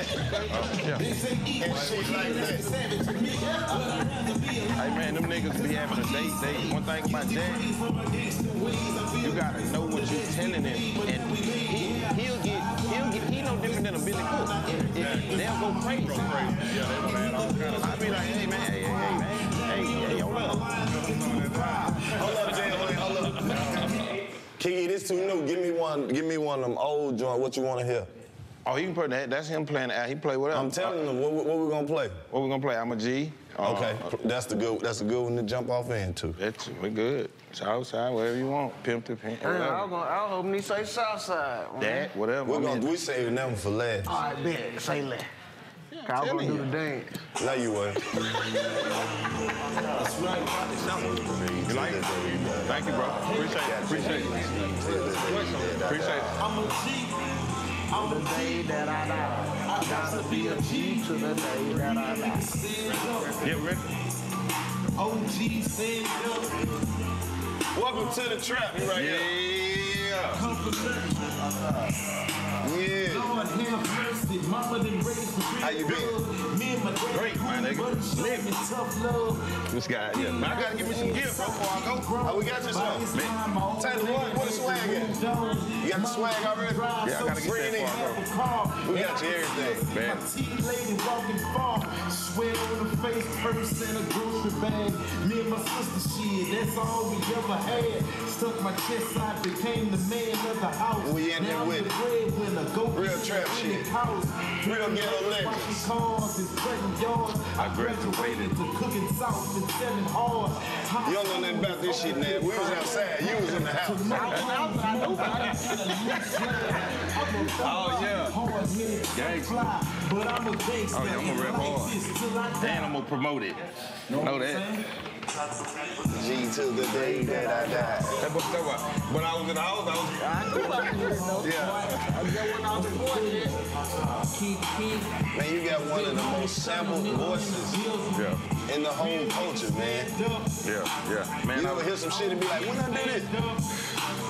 yeah. And shit like that. Hey man, them niggas be having a date. They one thing about Jack, you gotta know what you're telling him, and he he'll get he'll get he no different than a Billy Cook. If- if they'll go crazy. Yeah, they playing all kind of I be like, hey man, hey hey hey man, hey hey hold up. Hold up, Jay, hold up, hold up. Keke, this too new. Give me one. Give me one of them old joint. What you want to hear? Oh, he can play that. That's him playing. Out. He play whatever. I'm telling him what, what we gonna play. What we gonna play? I'm a G. Uh, Okay, that's the good. That's a good one to jump off into. That's we good. Southside, whatever you want. Pimp to pimp. Man, I was Whatever. gonna, I was hoping he say Southside. man. That, whatever. We're gonna mean, we saving them for last. All right, bet. Say that. I was gonna do you. the dance. No, you were. You like it? Thank you, bro. Appreciate it. Appreciate it. Appreciate it. I'm a G. I'm The day that I die, I got to be a G to the day that I die. Get ready. OG up. Welcome to the trap. Right Yeah. Come for nothing. here. Yeah. Lord mercy. Mama done raised me. How you been? Me and my dad. Great, man. Buddy live. me tough love. This guy, yeah. Man, I gotta give me some gifts bro, before I go. Oh, we got you some. Taylor, what, what the swag at? You got the swag already? Yeah, I gotta get it that I go. We got you everything. Man. My tea lady walking far, sweat on the face, purse and a grocery bag. Me and my sister, shit, that's all we ever had. Stuck my chest out, became the man of the house. We in there with the it. breadwinner, go Real trap shit. House. Real ghetto legends. Cars and cutting yards. I graduated. to cooking sauce and selling hard. You don't know nothing about this shit, man. We was outside. You was in the house. Oh, yeah. Hard headed, Gangsta. but I'm a gangster. Oh, yeah, I'm gonna rap hard. this till I die. And I'm gonna promote it. Know that. G to the day that I die. That book that what? When I was in the house, I was. I knew I was know. Yeah. I just when I was born here. Man, you got one of the most sampled voices Yeah. in the whole culture, man. Yeah. Yeah. Man, You I ever hear some shit and be like, when I do this?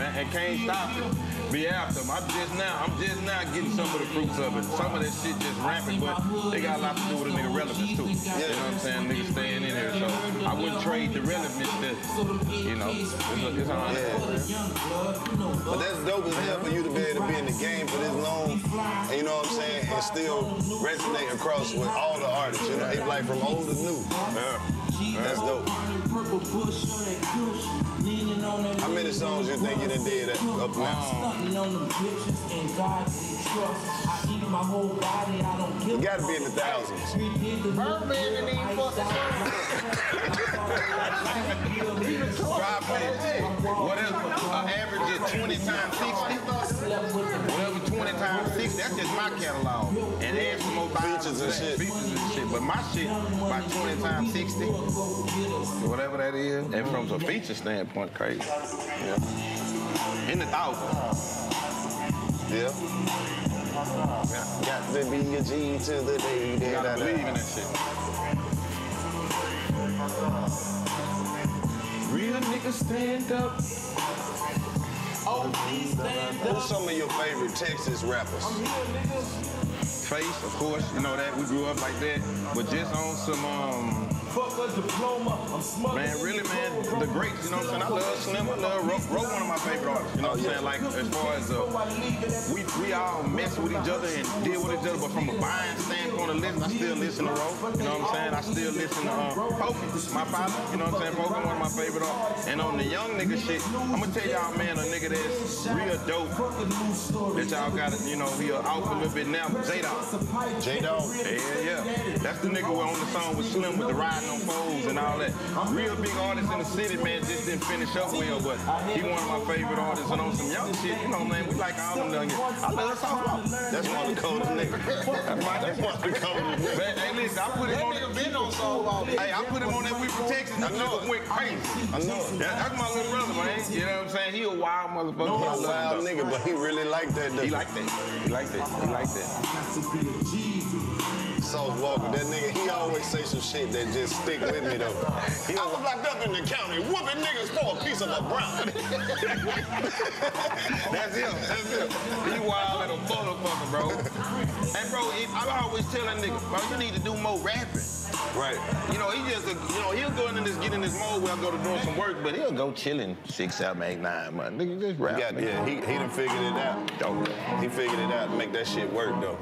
Man, and can't stop it. Be after them. I'm just now, I'm just now getting some of the fruits of it. Some of that shit just rampant, but they got a lot to do with a nigga relevance too. You know what I'm saying? Niggas staying in here, so I wouldn't trade the relevance that, you know, it's, it's all right. But that's dope as hell for you to be able to be in the game for this long, and you know what I'm saying, and still resonate across with all the artists, you know, it's like from old to new. That's dope. How many songs you think you done did that up now? You gotta be in the thousands. Birdman and these Drop it. Whatever, an average of 20 times 60. Whatever 20 times 60, that's just my catalog. And add some more Features and shit. Features and shit. But my shit, about 20 times 60. Whatever that is. And from a feature standpoint, crazy. Yeah. In the thousands. Yeah. Got to be a G to the day You that gotta I believe in that shit. Real niggas stand up. Who's some of your favorite Texas rappers? Face, of course, you know that. We grew up like that. But just on some, um, Fuck a diploma, I'm smothered. man, really, man, the greats, you know what I'm saying? I love Slim, I love Ro, Ro one of my favorite artists, you know what I'm saying? Like, as far as, uh, we, we all mess with each other and deal with each other, but from a buying standpoint of listen, I still listen to Ro, you know what I'm saying? I still listen to, uh, Pokey, my father, you know what I'm saying? Pokey, one of my favorite artists. And on the young nigga shit, I'm gonna tell y'all, man, a nigga that's real dope, that y'all got, it, you know, he off a little bit now, J-Dog. J-Dog. Yeah, yeah. That's the nigga who on the song with Slim with the riding on foes and all that. Real big artist in the city, man, just didn't finish up well, but he one of my favorite artists. And on some young shit, you know, man, we like all them young I love South That's one of the coldest niggas. That's my That's one of the coldest niggas. Man, hey, listen, I put him on that. been on Soul Hey, I put him on that We for Texas. That nigga went crazy. I know. That, that's my little brother, man. You know what I'm saying? He a wild motherfucker. He's I a love wild nigga, but he really like that. He Though. like that. He like that. He like that. Sauce Walka, that nigga, he always say some shit that just stick with me though. He I was locked up in the county, whooping niggas for a piece of a brown. That's him. That's him. He wild little motherfucker. bro. and bro, it, I always tell that nigga, bro, you need to do more rapping. Right. You know, he just, you know, he'll go in and just get in this mode where I go to doing some work, but he'll go chilling six, seven, eight, nine months. Nigga, just rap. Nigga. yeah, he, he done figured it out. Oh, he figured it out to make that shit work, though.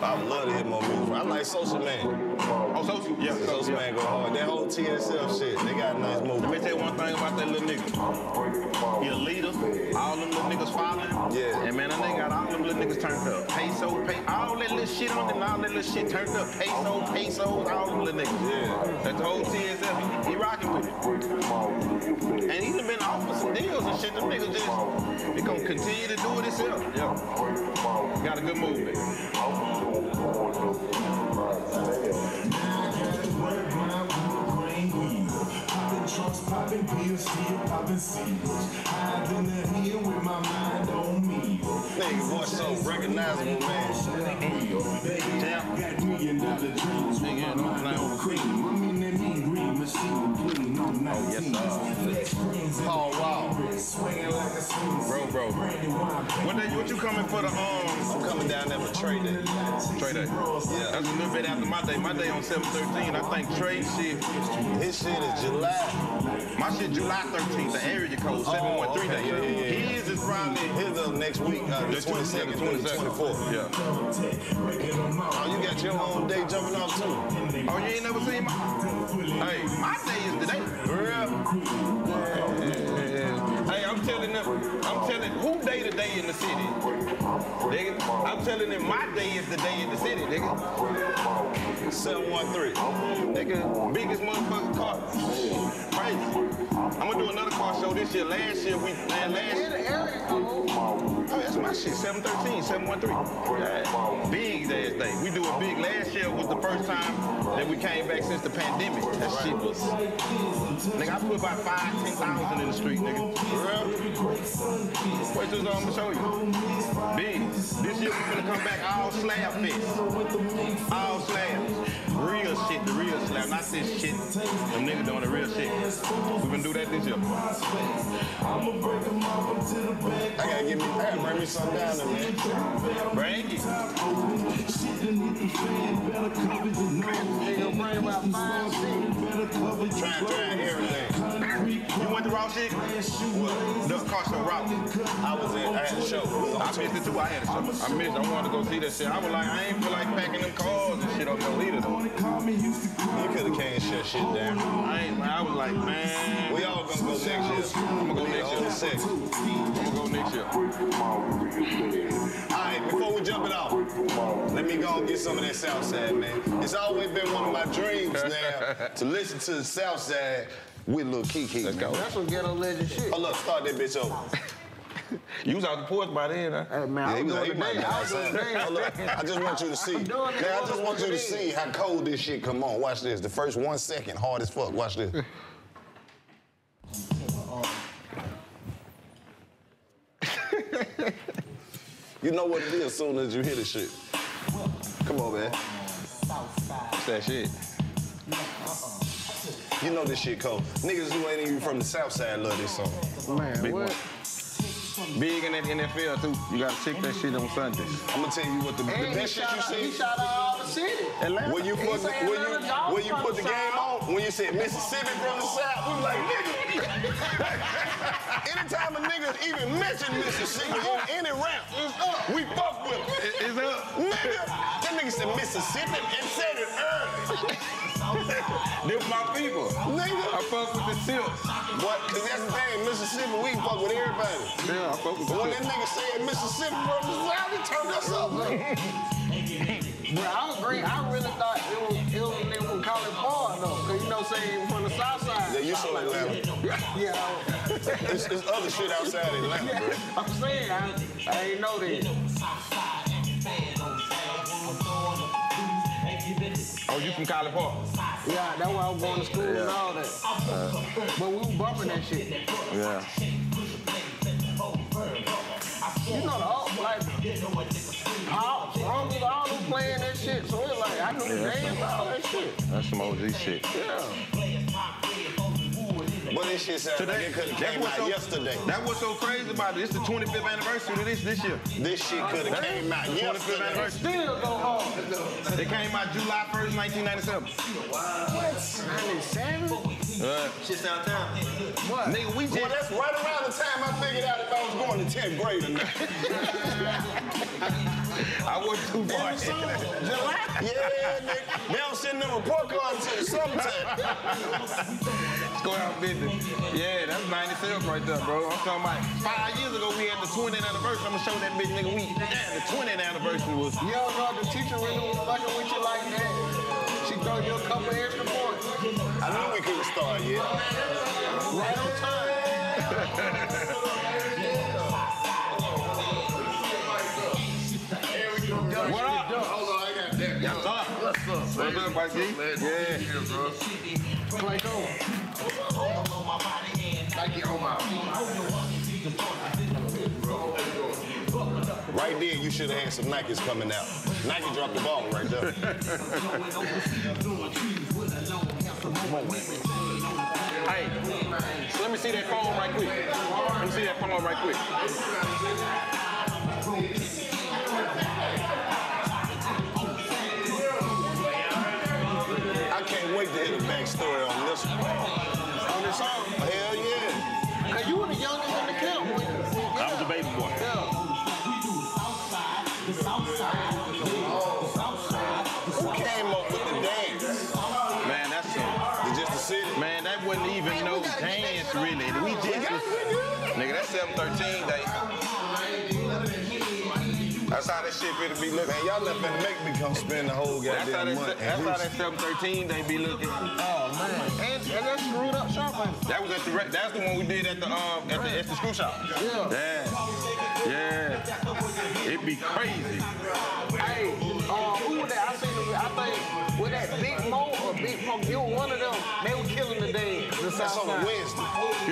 I love to hear more music. I like Sosamann. Oh, social? Yeah, Sosamann go hard. That whole TSF shit, they got a nice Let me tell you one thing about that little nigga. He a leader. All them little niggas following. Yeah. And man, that nigga got all them little niggas turned up. Peso, pay, all that little shit on them, all that little shit turned up. Peso, pesos, all them niggas. Yeah. That's the whole TSF. He, he rocking with it. And he done been offered some deals and shit. Them niggas just, he gonna continue to do it himself. Yeah. Got a good movement. Trunks popping pills, still popping seals. Hide in the hill with my mind on me. Nigga, voice so recognizable, man. Got million dollar dreams with my mind on cream. I'm in that mean green machine, clean on 19. Flex screens and Paul Wall. swinging like a swing. Bro, bro. What day, what you coming for the, um, I'm coming down there for Trae Day. Trae Day? Yeah. That's a little bit after my day. My day on 713. I think Trae shit. His shit is July. My shit July 13th, the area code 713 okay. day. Yeah, yeah, yeah. Probably His up next week, uh, the 22nd, 24th. Yeah. Oh, you got your own day jumping off too. Oh, you ain't never seen my. Hey, my day is today. Hey, I'm telling them, I'm telling who day today in the city. Nigga, I'm telling them my day is the day in the city, nigga. 713. Nigga, biggest motherfucking car. Crazy. I'm gonna do another car show this year. Last year we man, last year. Oh, that's my shit. 713, 713. Yeah. Big ass thing. We do a big. Last year was the first time that we came back since the pandemic. That shit was. Nigga, I put about five, ten thousand in the street, nigga. Wait till I'm gonna show you. Big. This year we gonna come back all slab fest. All slabs. Real shit, the real slab. Not this shit. Them niggas doing the real shit. We gonna do that this year. I gotta get me, I gotta bring me something down there, man. Bring it. Trying, trying everything. You went to Raw shit? The car show Raw. I was in, I had a show. It was on I missed it too. I had a show. I missed. I wanted to go see that shit. I was like, I ain't feel like packing them cars and shit on no leader though. You could have came and shut shit down. I ain't. I was like, man. We all gonna go next year. I'm gonna go next year. six. I'm gonna go next year. All right, before we jump it off, let me go and get some of that Southside, man. It's always been one of my dreams now to listen to the Southside with Lil Keke. Let's go. That's some ghetto legend shit. Hold up, start that bitch over. You was out the porch by then, huh? Hey, man, Yeah, I was was, doing might the be day. I was doing the day. I just want you to see. doing it Man, I just want you to see how cold this shit come on. Watch this. The first one second, hard as fuck. Watch this. you know what it is as soon as you hear the shit. Come on, man. What's that shit? You know this shit cold. Niggas who ain't even from the South Side love this song. Man, Big what? one. Big in that NFL too. You gotta check that shit on Sundays. I'm gonna tell you what the, the best shit you out, he see. shot out all the city. Atlanta. When you put the, when you when you put the the game on, when you said Mississippi from the South, we was like, nigga. Anytime a nigga even mention Mississippi on any rap, we fuck with him. It's up. Nigga, that nigga said Mississippi and said it early. Them my people. Nigga. I fuck with the silks. What? Cause that's the thing, Mississippi, we fuck with everybody. Yeah, I fuck with the But when that silks. nigga said Mississippi from the South, he turned us up. But I agree. I really thought it was it was they would call it Paul though, cause you know saying from the South Side. Yeah, you so Atlanta. Yeah, I- It's, it's other shit outside Atlanta, bro. I'm saying I, I ain't know that. Oh, you from College Park? Yeah, that's why I was going to school and all that. Uh. but we were bumping that shit. Yeah. You know the old like all Romans, all who playing that shit. So it's like I knew the Yeah, names, all that shit. That's some OG shit. Yeah. But this shit sounds like it could have That's came what's out so, yesterday. That's what's so crazy about it. It's the 25th anniversary of this this year. This shit could have came out 25th yesterday. anniversary. Still go hard. It came out July 1st, 1997. Ninety-seven. Uh, Shit sound town. nigga, we Well, that's right around the time I figured out if I was going to 10th grade or not. I wasn't too far. July. Yeah, nigga. They don't send them report cards to the summertime. Let's go out business. Yeah, that's 97 right there, bro. I'm talking about five years ago we had the 20th anniversary. I'm gonna show that bitch nigga we yeah, the 20th anniversary was You don't know the teacher really was fucking with you like that. She throw you a couple extra points. I knew we couldn't start yet. Right on time. What's up, Mike? Yeah. Yeah, bro. Nike on Right there, you should have had some Nikes coming out. Nike dropped the ball right there. Hey, so let me see that phone right quick. Let me see that phone right quick. Wait to hear the backstory on this one. On this song. Shit finna be looking. Man, y'all not finna make me come spend the whole goddamn that, month. that's how that 713 they be looking. Oh man. And, and that's screwed up shopping. That was at the that's the one we did at the um at the, at the screw shop. Yeah. Yeah. Yeah. It be crazy. Hey, uh, who was that? I seen I think with that Big Mo or Big you were one of them. They were killing the day. The That's South on a Wednesday.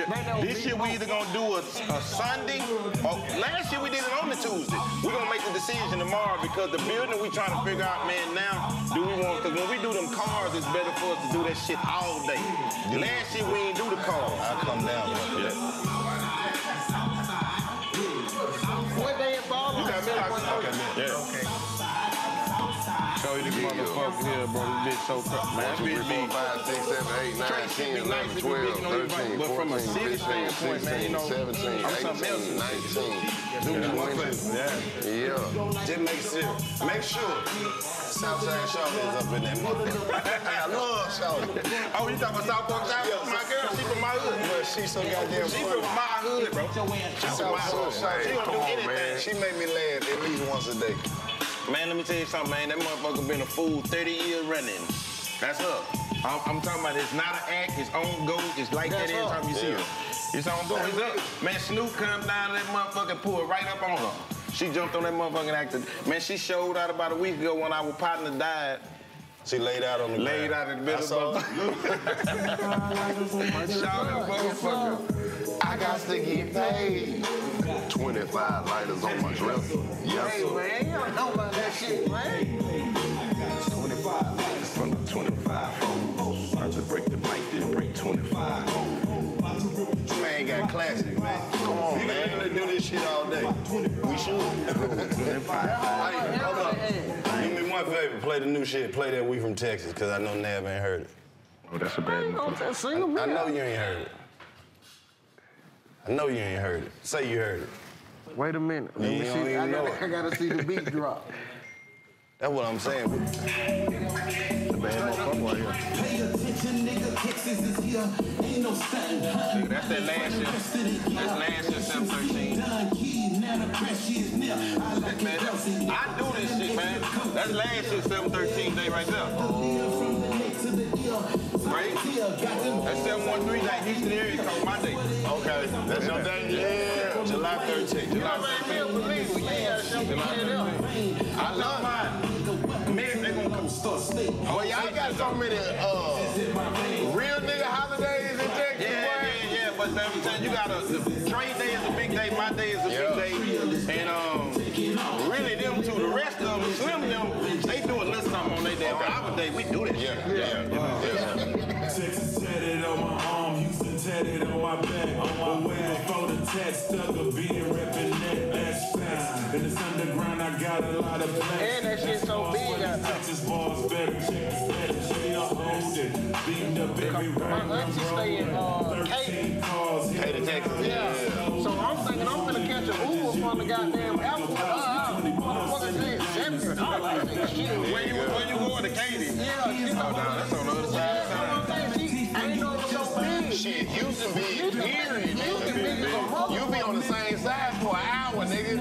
Man, that was This year we either gonna do a, a Sunday or last year we did it on the Tuesday. We're gonna make the decision tomorrow because the building we trying to figure out, man, now do we want because when we do them cars, it's better for us to do that shit all day. Last year we ain't do the cars. I'll come down. Yeah. Show you this motherfucker here, bro. This bitch so cra- man. That bitch be. five, six, seven, eight, nine, Trae shit be 10, nice 11, 12, bitch know you right, 13, but from a 14, 15, standpoint, man, you 16, 17, I'm something else. 18, 19, Do one 20. thing. Yeah. Yeah. Just make sure. Make sure. Southside Charlotte is up in that motherfucker. I love Charlotte. Oh, you talking about South Park South? My girl, she from my hood. But she's so goddamn She from my hood, bro. She from my hood. She gonna do anything. She make me laugh at least once a day. Man, let me tell you something, man. That motherfucker been a fool 30 years running. That's her. I'm, I'm talking about it's not an act, it's on go, it's like That's that every time you see her. It's on go, it's up. Man, Snoop come down to that motherfucker and pull right up on her. She jumped on that motherfucking actor. Man, she showed out about a week ago when our partner died. She laid out on the Laid ground. out in the middle of the Shout out, motherfucker. I got to get paid. 25 lighters on my dresser. Yes, Hey sir. man, you don't know about that shit, man. From the 25 phone. I just break the mic, then break 25 Man got classic, man. Come on, man. Let's do this shit all day. We should. Hey, hold up. Do me one favor. Play the new shit. Play that We From Texas, because I know Nav ain't heard it. Oh, that's a I bad ain't one. gonna single me. I know you ain't heard it. I know you ain't heard it. Say you heard it. Wait a minute. Let You me don't see. even I gotta, it. I gotta see the beat drop. That's what I'm saying. The bad motherfucker right here. Pay attention, nigga. Texas is here. Ain't no stunting. Nigga, that's that last year. That's last year, 713. Done key, now the pressure is near. I like Man, it that's. I do this shit, man. That's last year, 713 day right there. From the neck to the ear. Right? Here, That's 713 day, Houston area code, my day. Okay, that's your day? Yeah. July 13th. July I love mine. Man, they gonna come. Well, y'all got so many uh, real nigga holidays in Texas, Yeah, yeah, yeah, but every time you got a the trade day is a big day, my day is a Yeah. big day, and um, really them two, the rest of them, Slim them, they do a little something on their day. On our day, we do that. Yeah, yeah, yeah. Texas tatted on my arm, Houston tatted on my back. On my way before the tat stuck a being reppin' that that's fast. In this underground, I got a lot of plans. And that shit so big out. Texas balls better check the status. They are holding. Beamed up every round. My auntie stay in uh, Katy. 13 cars. Texas. Yeah. So a Uber from the goddamn airport. Uh, motherfucker said seventy dollars. Shit. You when you going to Katy? Yeah, shit. That's on the other side. Yeah, that's what I'm saying. She- I ain't know it was so big. Shit, Houston big. Houston. Period, Houston big as a nigga. motherfucker. You be on the same side for an hour, nigga.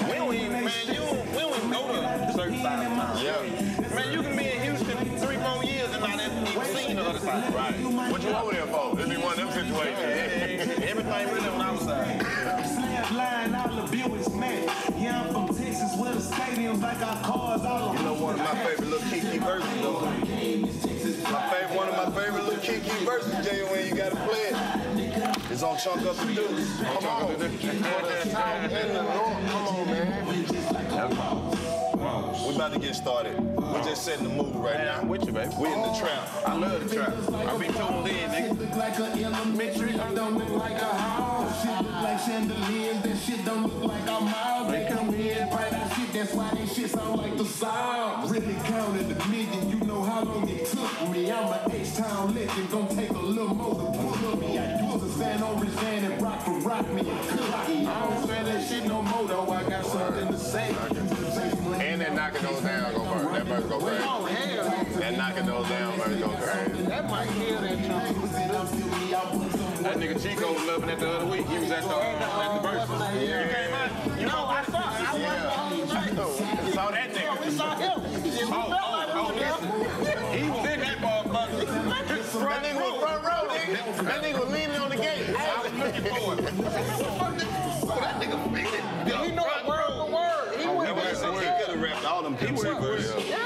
We don't even, man, you don't, we don't even go to certain sides yeah. Man, you can be in Houston three, four years and not even seen the other side. Right. What you over there for? This be one of them situations. Everything really on our side. Slab line, all the Buicks match. Yeah, I'm from Texas where the stadiums like our cars all You know one of my favorite little Keke verses though. My favorite, one of my favorite little Keke verses, Jay, when you gotta play it. It's on Chunk Up the Deuce. Come on. For the South and the North. Come on, man. We about to get started. We're just setting the mood right now. I'm with you, baby. We in the trap. I love the trap. I be tuned in, nigga. look like a elementary, it don't look like a house. Shit look like chandeliers, that shit don't look like a mouth. They come in, and that shit, that's why they shit sound like the sound. Really counted the million, you know how long it took me. I'm an H-Town legend. Gonna take a little more to pull me. I use a San Orange van and rock for rock me and cook me. I don't say that shit no more though, I got something to say. And that knocking doors down go burn. That verse go Oh, crazy. hell. That knocking doors down verse go crazy. That might kill that chunk. That nigga Chico was loving it the other week. He was at the, at the verse. You came out? You No, I saw. I watched the whole thing. Oh, saw that Yeah, nigga. we saw him. Yeah, we Oh, felt like oh, we were oh, He was in that motherfucker. That nigga was front row, nigga. That nigga was leaning on the gate. I was looking for it. That nigga fixed it. He know it word for word. He went He with was it. the He could have rapped all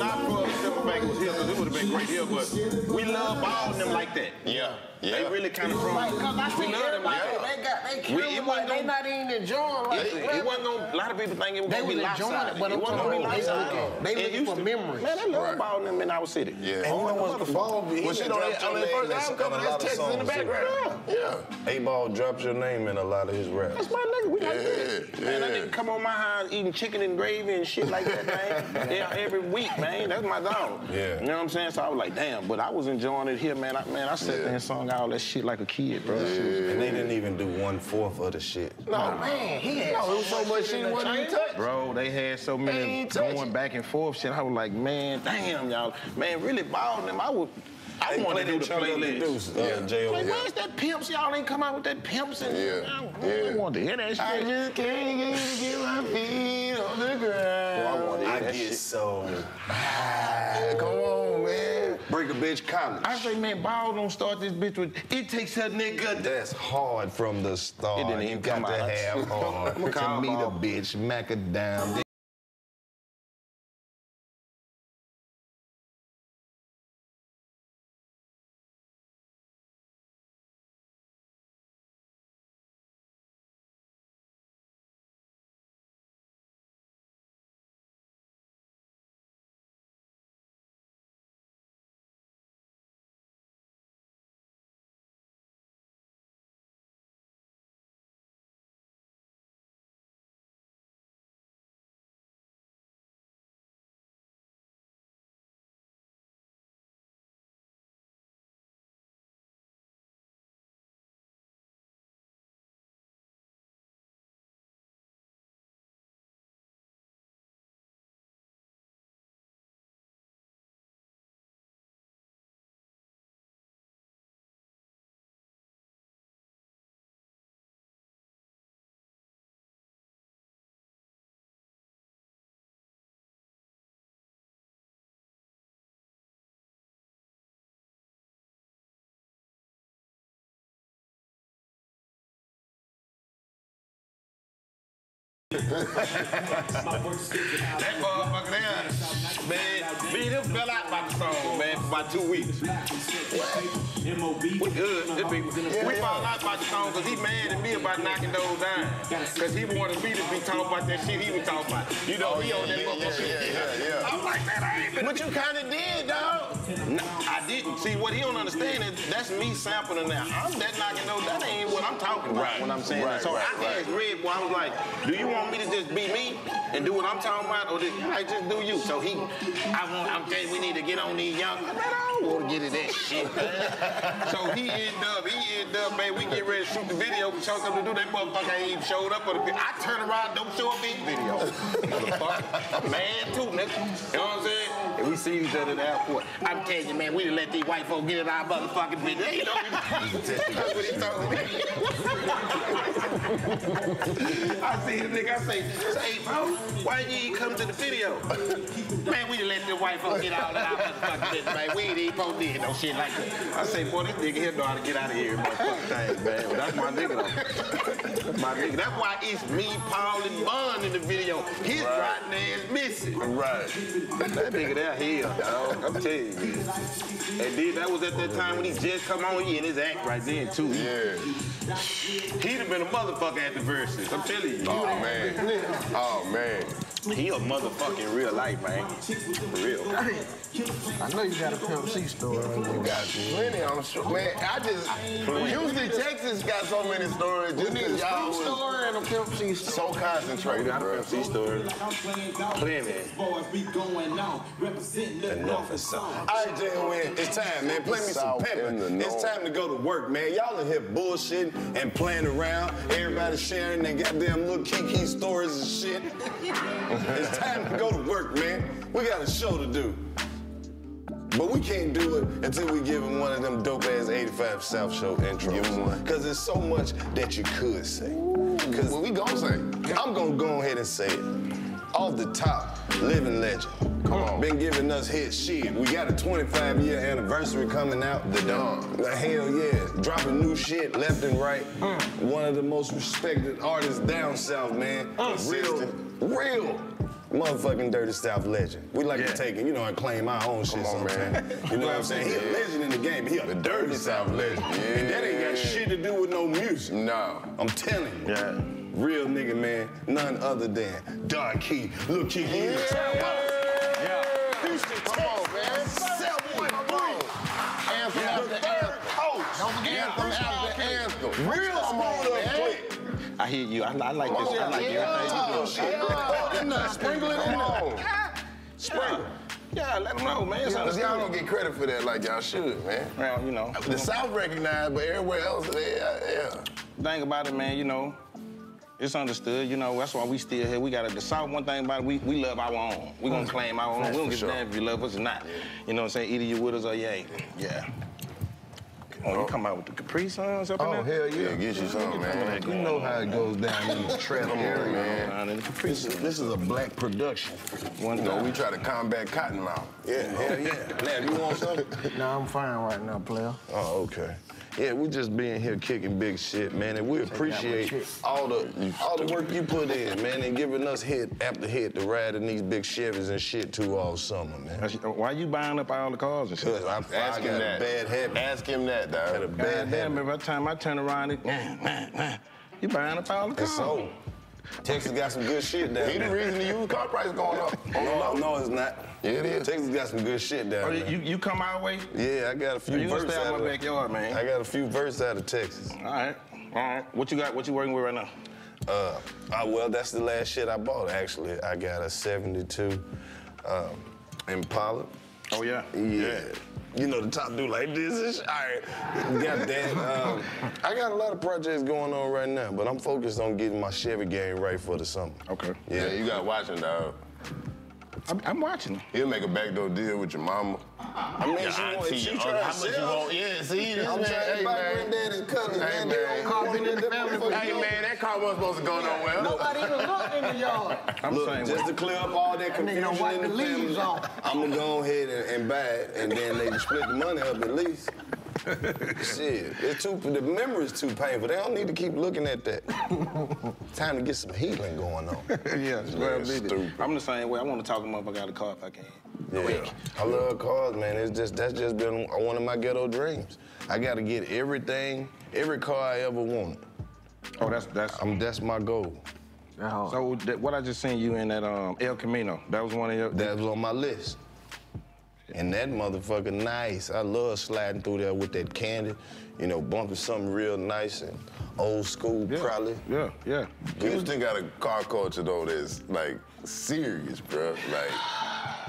not for simple it was here, because it would have great here. But we love balling them like that. Yeah, They really kind of from. Like, cause I we see love them everybody, like that. they got, they We- killing it like wasn't they not even enjoying like It, it wasn't gonna. A lot of people think it was They gonna be was enjoying lopsided. it, but I'm wasn't talking gonna be about they lopsided. looking- they looking for Houston, memories. Man, they love balling them in our city. Yeah. And you know what's the phone? Well, He she been on dropped that on your that name first in album a cover. lot That's of Texas in the songs, background. Yeah. 8Ball drops your name in a lot of his raps. That's my nigga. We like Yeah, that. Man, that yeah. nigga come on my house eating chicken and gravy and shit like that, man. yeah, every week, man. That's my dog. Yeah. You know what I'm saying? So I was like, damn. But I was enjoying it here, man. I, man, I sat Yeah. there and sung all that shit like a kid, bro. And they didn't even do one fourth of the shit. No, Man, he had No, it was so much shit he wasn't even touched. Bro, they had so many ain't touch going back and forth shit. I was like, man, damn, y'all. Man, really balling them. I would. I They want to do the that Chunk Up playlist. Deuce, uh, J.O. Like, Yeah. where's that pimps? Y'all ain't come out with that pimps and Yeah, I, I yeah. want to hear that shit. I just can't get, get my feet on the ground. I wanna hear I that get shit. so high. Come on, man. Break a bitch college. I say, man, ball don't start this bitch with, it takes a nigga. That's hard from the start. It didn't you even got come to out. have hard to meet a bitch, macadam. That motherfucker there, man, me and him fell out about the song, man, for about two weeks. Mob, we good. Be, we fall out about the song because he mad at me about knocking doors down. Because he wanted me to be talking about that shit he was talking about. You know, he on that yeah, motherfucker. yeah, yeah, yeah. I'm like, man, I ain't been. But you kind of did, dog. No, I didn't. See, what he don't understand is that's me sampling that. I'm that knocking those. That ain't what I'm talking about Right, when I'm saying right, that. So right, I asked Red, boy, I was like, do you want me to just be me and do what I'm talking about, or did I just do you? So he, I want, I'm saying we need to get on these young. Man, I don't want to get in that shit, so he ended up, he ended up, man. We get ready to shoot the video. We chose something to do. That motherfucker ain't even showed up for the. I turn around, don't show up in the video. Motherfucker, man, too, nigga. You know what I'm saying? And we see each other at the airport. I'm telling you, man, we done let these white folks get in our motherfucking video. They know That's what he told me. I see the nigga, I say, say, bro, why you ain't come to the video? Man, we done let the white folks get out of our motherfucking business, man. We ain't even supposed to do no shit like that. I say, boy, this nigga here know how to get out of here, motherfucking thing, man. Well, that's my nigga, though. That's my nigga. That's why it's me, Paul, and Bun in the video. His rotten ass missing. Right. That nigga there here, dog. I'm telling you. And then that was at that time when he just come on here in his act right then too. Yeah. He'd have been a motherfucker at the verses. I'm telling you. Oh, man. He a motherfucking real life, man. For real. I know you got a Pimp C story. You got plenty on the show. Man, I just, Houston, Texas got so many stories just need a because y'all street was story and a Pimp C story. so concentrated, bro. See story. Plenty. Enough is All right, J.O.N., it's time, man. Play me some pepper. It's time to go to work, man. Y'all in here bullshitting and playing around. Everybody sharing their goddamn little Keke stories and shit. it's time to go to work, man. We got a show to do. But we can't do it until we give him one of them dope ass 85 South Show intros. Give him one. Cause there's so much that you could say. Cause What we gonna say? I'm gonna go ahead and say it. Off the top, living legend. Come on. Been giving us hit shit. We got a 25 year anniversary coming out. The Dawn. Hell yeah. Dropping new shit left and right. Mm. One of the most respected artists down south, man. Real, real. Motherfucking Dirty South legend. We like to take it, you know, and claim our own shit on, man. sometimes. You know what I'm saying? He a legend in the game, but he a dirty South legend. And that ain't got shit to do with no music. No. I'm telling you. Yeah. Real nigga, man. None other than Don Key. Lil Keke in the town. Yeah. Houston, Come on, man. Come on. Anthem after anthem. coach. Don't forget anthem after anthem. Real Come on, man. quick. I hear you. I, I like this. I like everything you do. Yeah. Sprinkle it on. Sprinkle. Yeah, let them know, man. Because y'all don't get credit for that like y'all should, man. Well, you know. The South recognized, but everywhere else, uh, yeah. thing about it, man, you know, it's understood. You know, that's why we still here. We got to decide one thing about it. We, we love our own. We gonna mm. claim our own. That's we don't for give a sure. damn if you love us or not. You know what I'm saying? Either you with us or you ain't. Yeah. Oh, you oh. come out with the Capri Suns up Oh, in there? hell yeah. yeah. Get you some, man. You know how it goes down in the trap area. man. Down in the Capri This is, this is a black production. One You know, we try to combat cotton cottonmouth. Yeah, hell yeah. Lab, you want something? Nah, I'm fine right now, player. Oh, okay. Yeah, we just being here kicking big shit, man, and we appreciate all the all the work you put in, man, and giving us hit after hit to ride in these big Chevys and shit too all summer, man. That's- Why you buying up all the cars and shit? Cause I, I Ask got him a that. bad habit. Ask him that, dog. Got a God damn, habit. every time I turn around, it, you buying up all the cars. It's so. Texas got some good shit down He the there. reason the used car price going up. On the No, no, it's not. Yeah, it is. Texas got some good shit down Oh, there. you, you come our way? yeah, I got a few You gonna verses stay out out my of backyard, man. I got a few verses out of Texas. All right, all right. What you got? What you working with right now? Uh, uh, well, that's the last shit I bought, actually. I got a 72 um, Impala. Oh yeah. Yeah. You know, the top dude like this is all right. Got that. Um, I got a lot of projects going on right now, but I'm focused on getting my Chevy game right for the summer. Okay. Yeah, Yeah. you got watching, dog. I'm, I'm watching. He'll make a backdoor deal with your mama. I mean, she want, auntie, she uh, trying how to much you want? Yeah, see, this I'm man, trying hey, to buy man. granddaddy's colors, Hey, man. man. They don't Car want been in the family Hey, man, that car wasn't supposed to go nowhere. Nobody even looked in the yard. I'm Look, saying. just to clear up all that confusion in the the leaves family, off. I'm gonna go ahead and, and buy it, and then they split the money up at least. Shit, it's too, the memory's too painful. They don't need to keep looking at that. Time to get some healing going on. yeah, well, Man, stupid. I'm the same way. I want to talk about if I got a car if I can. Yeah, I love cars, man. It's just that's just been one of my ghetto dreams. I got to get everything, every car I ever wanted. Oh, that's that's. I'm that's my goal. So that, what I just seen you in that um El Camino, that was one of your. That was on my list. And that motherfucker nice. I love sliding through there with that candy, you know, bumping something real nice and old school, probably. Yeah, yeah. Houston got a car culture though that's like serious, bro. Like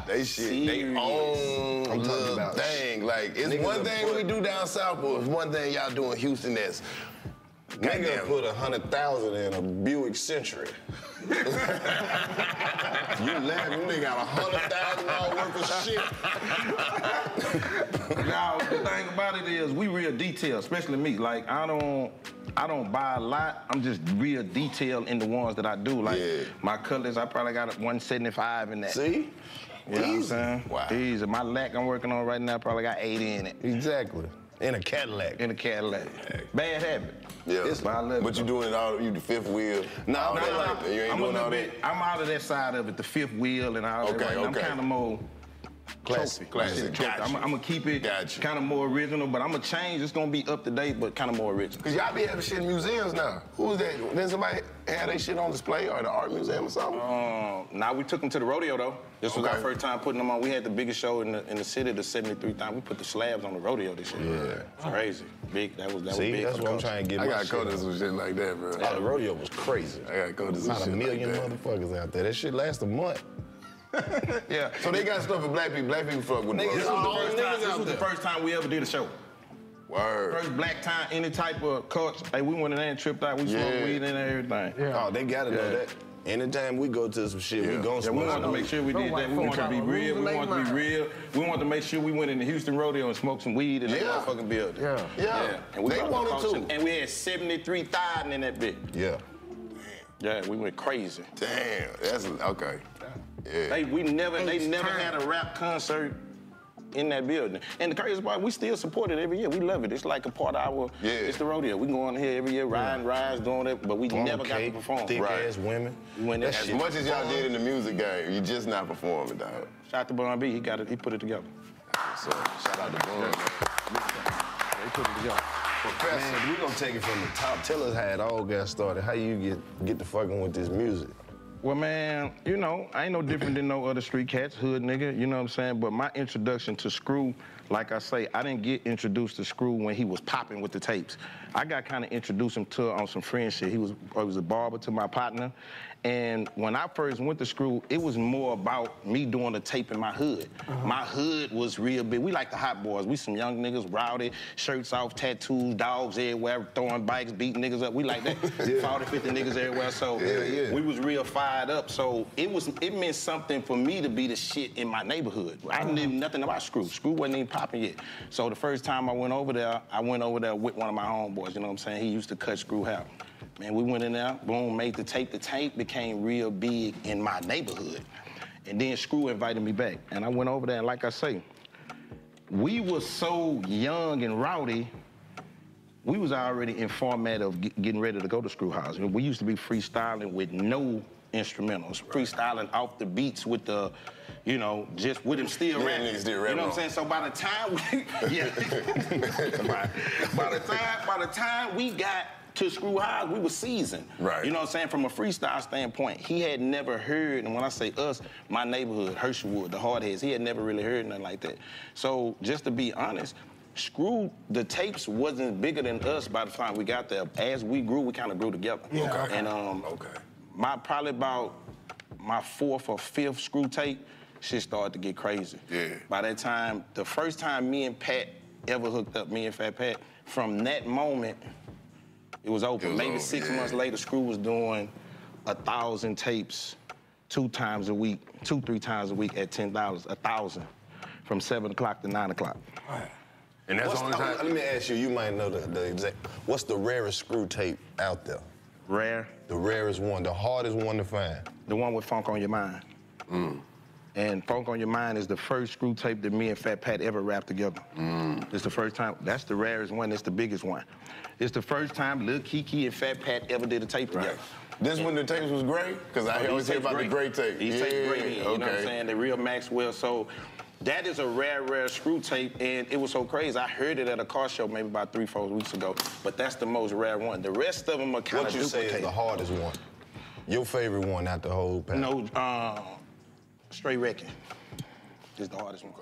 they shit, they Serious. own I'm talking about thing. Like it's niggas one thing we do down south, but it's one thing y'all do in Houston that's Nigga put a hundred thousand in a Buick Century. you laughing, You nigga got a hundred thousand dollars worth of shit. now the thing about it is we real detail, especially me. Like I don't I don't buy a lot. I'm just real detailed in the ones that I do. Like Yeah. my colors, I probably got a 175 in that. See? You know what I'm Easy. saying? Wow. Easy. My lack I'm working on right now probably got 80 in it. Exactly. In a Cadillac. In a Cadillac. Bad habit. Yeah, It's but I love but it. you doing it all, you the fifth wheel. No, no, that like that. You ain't I'm doing all bit, that. I'm out of that side of it, the fifth wheel and all Okay, that. Right? okay. I'm kind of more Classic. trophy. Classic. Trophy. Got I'm. I'm gonna keep it Got you. kind of more original, but I'm gonna change. It's gonna be up to date, but kind of more original. Cause y'all be having shit in museums now. Who's that? Then somebody had their shit on display or the art museum or something? Um, now we took them to the rodeo though. This was our first time putting them on. We had the biggest show in the, in the city, the 73 times. We put the slabs on the rodeo this year. Yeah. It's crazy. Big. That was that See, was big. that's what I'm trying to get I got shit coded on. some shit like that, bro. Oh, the rodeo was crazy. I got coded some Not a shit million like that. motherfuckers out there. That shit lasts a month. Yeah. So they got stuff for black people. Black people fuck with the Niggas, This was, the first time, this was the first time we ever did a show. Word. First black time, any type of culture. Hey, we went in there and tripped out. We smoked weed and everything. Oh, they gotta know that. Anytime we go to some shit, we Yeah. gon' Yeah, we smoke. wanted to make sure we did that. We folk wanted to be real. We lose their wanted to be real. We wanted to make sure we went in the Houston rodeo and smoked some weed in that Yeah. motherfucking building. Yeah. Yeah. And we They wanted to. And we had 73,000 in that bit. Yeah. Yeah, we went crazy. Damn, that's okay. Yeah. They we never they never time. had a rap concert in that building. And the crazy part, we still support it every year. We love it. It's like a part of our Yeah. it's the rodeo. We go on here every year, riding rides, doing it, but we never got to Cake, perform. Thick Right. ass women. We went in That as shit. much as y'all did in the music game, You're just not performing, dog. Shout out to Bun B, he got it, he put it together. So shout out to Bun. man. He put it together. Professor. Man, we gonna take it from the top. Tell us how it all got started. How you get get to fucking with this music? Well, man, you know, I ain't no different than no other street cats, hood nigga, you know what I'm saying? But my introduction to Screw, like I say, I didn't get introduced to Screw when he was popping with the tapes. I got kind of introduced him to on some friend shit. He was, he was a barber to my partner. And when I first went to Screw, it was more about me doing the tape in my hood. Uh-huh. My hood was real big. We like the hot boys. We some young niggas, rowdy, shirts off, tattoos, dogs everywhere, throwing bikes, beating niggas up. We like that. 40, 50 niggas everywhere. So yeah. we was real up. So it was it meant something for me to be the shit in my neighborhood. I knew uh-huh. nothing about Screw. Screw wasn't even popping yet. So the first time I went over there, I went over there with one of my homeboys. You know what I'm saying? He used to cut Screw hair. Man, we went in there, boom, made the tape. The tape became real big in my neighborhood. And then Screw invited me back. And I went over there, and like I say, we were so young and rowdy, we was already in format of get- getting ready to go to Screw House. You know, we used to be freestyling with no instrumentals, freestyling off the beats with the, you know, just with them still Yeah, rapping. niggas still You know what I'm saying? So by the time we, yeah, by, by the time by the time we got to Screw House, we were seasoned. Right. You know what I'm saying? From a freestyle standpoint, he had never heard, and when I say us, my neighborhood, Herschelwood, the Hardheads, he had never really heard nothing like that. So just to be honest, Screw, the tapes wasn't bigger than us by the time we got there. As we grew, we kind of grew together. Yeah. Okay. And um, Okay. My probably about my fourth or fifth screw tape, shit started to get crazy. Yeah. By that time, the first time me and Pat ever hooked up, me and Fat Pat, from that moment, it was open. It was Maybe over, six yeah. months later, Screw was doing a thousand tapes two times a week, two, three times a week at ten dollars, a thousand, from seven o'clock to nine o'clock. And that's What's the only the- time. let me ask you. You might know the, the exact. What's the rarest screw tape out there? Rare, The rarest one, the hardest one to find. the one with funk on your mind. And Funk on Your Mind is the first screw tape that me and Fat Pat ever rapped together. Mm. It's the first time. That's the rarest one. It's the biggest one. It's the first time Lil Keke and Fat Pat ever did a tape together. This when the tapes was great? Because I Oh, always these hear tapes about the great tape. These yeah, tapes great, you know what I'm okay. saying? The real Maxwell. So that is a rare, rare screw tape, and it was so crazy. I heard it at a car show maybe about three, four weeks ago, but that's the most rare one. The rest of them are kind of What you say is the hardest one? Your favorite one out the whole pack? No, uh, Straight Wrecking is the hardest one.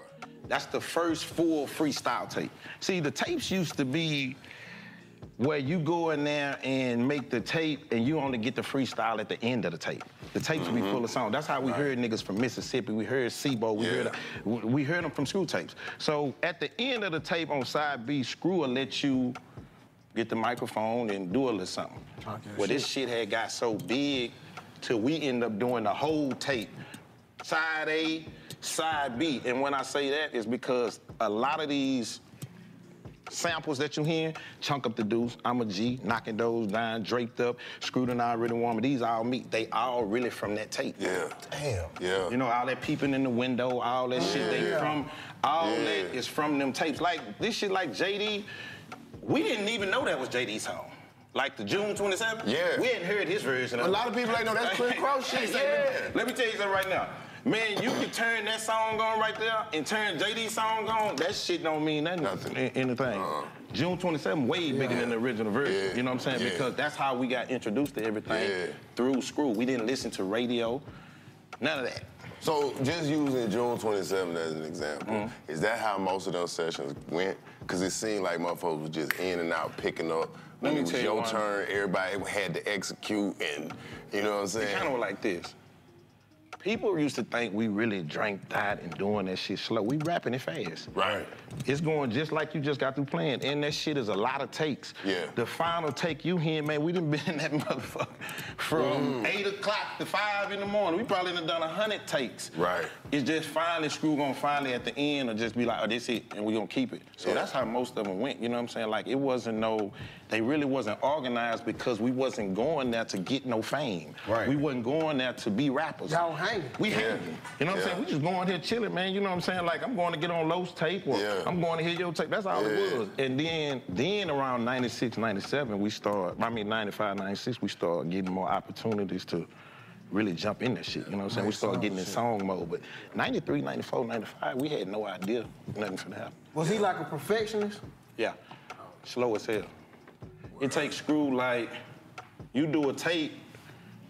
That's the first full freestyle tape. See, the tapes used to be where you go in there and make the tape and you only get the freestyle at the end of the tape. The tapes would be full of songs. That's how we heard niggas from Mississippi. We heard Sebo. We heard we we heard them from Screw tapes. So at the end of the tape on side B, Screw will let you get the microphone and do a little something. well, this shit had got so big till we end up doing the whole tape. Side A, side B. And when I say that, it's because a lot of these samples that you hear, Chunk Up the Deuce, I'm a G, Knocking Doors Down, Draped Up, Screwed and I Really Warm, these all meet. they all really from that tape. Yeah. Damn. Yeah. You know, all that peeping in the window, all that shit, they Yeah. from, all Yeah. that is from them tapes. Like, this shit like JD, we didn't even know that was JD's song. Like the June 27th? Yeah. We hadn't heard his version of A lot of people ain't know that's Chris Cross shit. Yeah. Let me tell you something right now. Man, you can turn that song on right there and turn JD's song on. That shit don't mean nothing. Nothing. in- Anything. June 27, way bigger than the original version. Yeah. You know what I'm saying? Yeah. Because that's how we got introduced to everything Yeah. through Screw. We didn't listen to radio, none of that. So just using June 27th as an example, Mm-hmm. is that how most of those sessions went? Because it seemed like motherfuckers was just in and out picking up. Let When me it was tell you your one. turn, everybody had to execute and, you know what I'm saying? It kind of was like this. People used to think we really drank that and doing that shit slow. We rapping it fast. Right. It's going just like you just got through playing. And that shit is a lot of takes. Yeah. The final take you hear, man, we done been in that motherfucker from Mm. 8 o'clock to 5 in the morning. We probably done done 100 takes. Right. It's just finally, Screw gonna finally at the end or just be like, oh, this it, and we gonna keep it. So Yeah. that's how most of them went, you know what I'm saying? Like, it wasn't no, they really wasn't organized because we wasn't going there to get no fame. Right. We wasn't going there to be rappers. Y'all hanging. We Yeah. hanging. You know what Yeah. I'm saying? We just going here chilling, man. You know what I'm saying? Like I'm going to get on Lowe's tape or Yeah. I'm going to hear your tape. That's all Yeah. it was. And then then around 96, 97, we start, I mean 95, 96, we start getting more opportunities to really jump in that shit. You know what I'm saying? We started getting in song mode. But 93, 94, 95, we had no idea nothing finna happen. Was he like a perfectionist? Yeah. Slow as hell. It takes screw like you do a tape,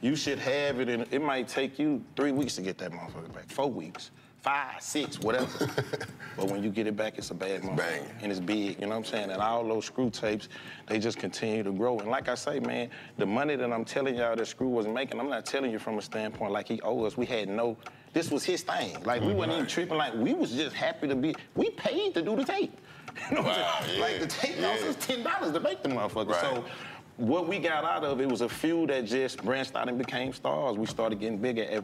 you should have it, and it might take you three weeks to get that motherfucker back. Four weeks, five, six, whatever. but when you get it back, it's a bad motherfucker. banging. And it's big, you know what I'm saying? And all those screw tapes, they just continue to grow. And like I say, man, the money that I'm telling y'all that Screw was making, I'm not telling you from a standpoint like he owed us. We had no, this was his thing. Like we wasn't even tripping. Like we was just happy to be, we paid to do the tape. You know what Wow, I'm saying? yeah, Like the tape cost yeah. us ten dollars to make the motherfucker. Right. So what we got out of it was a few that just branched out and became stars. We started getting bigger.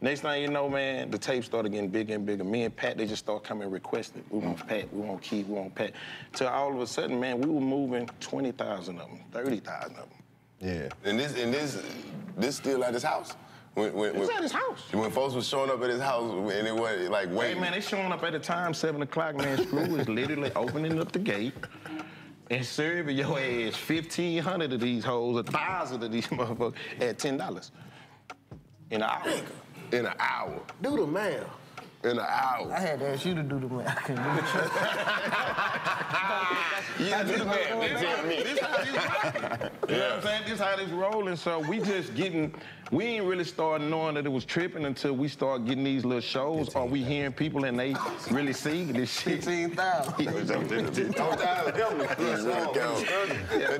Next thing you know, man, the tape started getting bigger and bigger. Me and Pat, they just started coming requested. We want Pat, we want Keith, we want Pat. Till all of a sudden, man, we were moving 20,000 of them, 30,000 of them. Yeah. And this and this this still at his house. When, when, It's when- at his house. When folks was showing up at his house and it was like Hey, man, they showing up at the time, 7 o'clock, man. Screw is literally opening up the gate and serving your ass 1,500 of these hoes, a 1,000 of these motherfuckers at $10 in an hour. in an hour. Do the math. In an hour. I had to ask you to do the math. I couldn't do the Yeah, this man, This how, this how this rocking. You know what I'm saying? This how this rolling. So we just getting, we ain't really started knowing that it was tripping until we start getting these little shows or we hearing people and they really see this shit. 15,000. Don't die, help me. That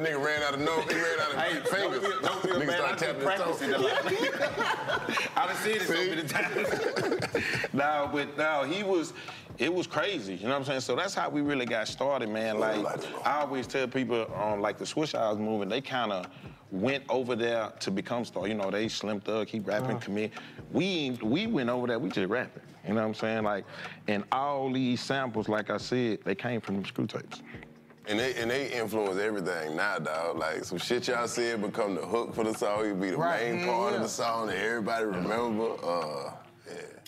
nigga ran out of no, he ran out of Hey, fingers. don't feel, don't feel Nigga bad. I started just tapping his practicing toes. a lot. I done seen it so many times. but now. he was, it was crazy. You know what I'm saying? So that's how we really got started, man. Like, I always tell people on like the Swishahouse movement, they kind of went over there to become star. You know, they Slim Thug, keep rapping, commit. We we went over there, we just rapping. You know what I'm saying? Like, and all these samples, like I said, they came from them screw tapes. And they and they influence everything now, dog. Like some shit y'all said become the hook for the song. It be the Right. main Yeah, part of the song that everybody remember. Uh,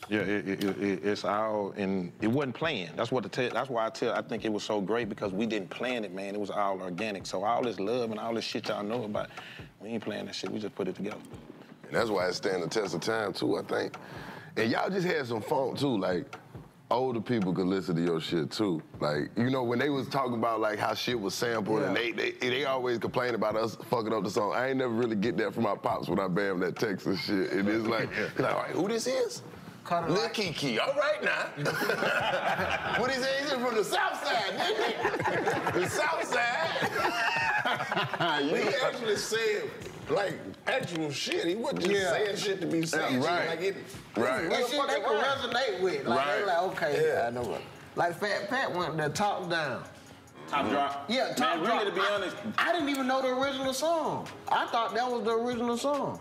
yeah. Yeah, it, it, it, it's all, and it wasn't planned. That's what the tell. That's why I tell. I think it was so great because we didn't plan it, man. It was all organic. So all this love and all this shit y'all know about, we ain't planning that shit. We just put it together. And that's why it stand the test of time too, I think. And y'all just had some funk too, like older people could listen to your shit too. Like, you know, when they was talking about like how shit was sampled and they, they they always complain about us fucking up the song. I ain't never really get that from my pops when I bam that Texas shit. And it's like, like all right, who this is? Lil Keke, all right now. what is it? He's from the south side, nigga. the south side. he actually said like actual shit. He wasn't just Yeah. saying shit to be saying Right. Like it, That right. shit they can resonate with. Like, they Right. like, okay, Yeah. I know what. Like Fat Pat went the top down. Top drop. Yeah, top Man, drop. really, to be I- honest, I, didn't even know the original song. I thought that was the original song.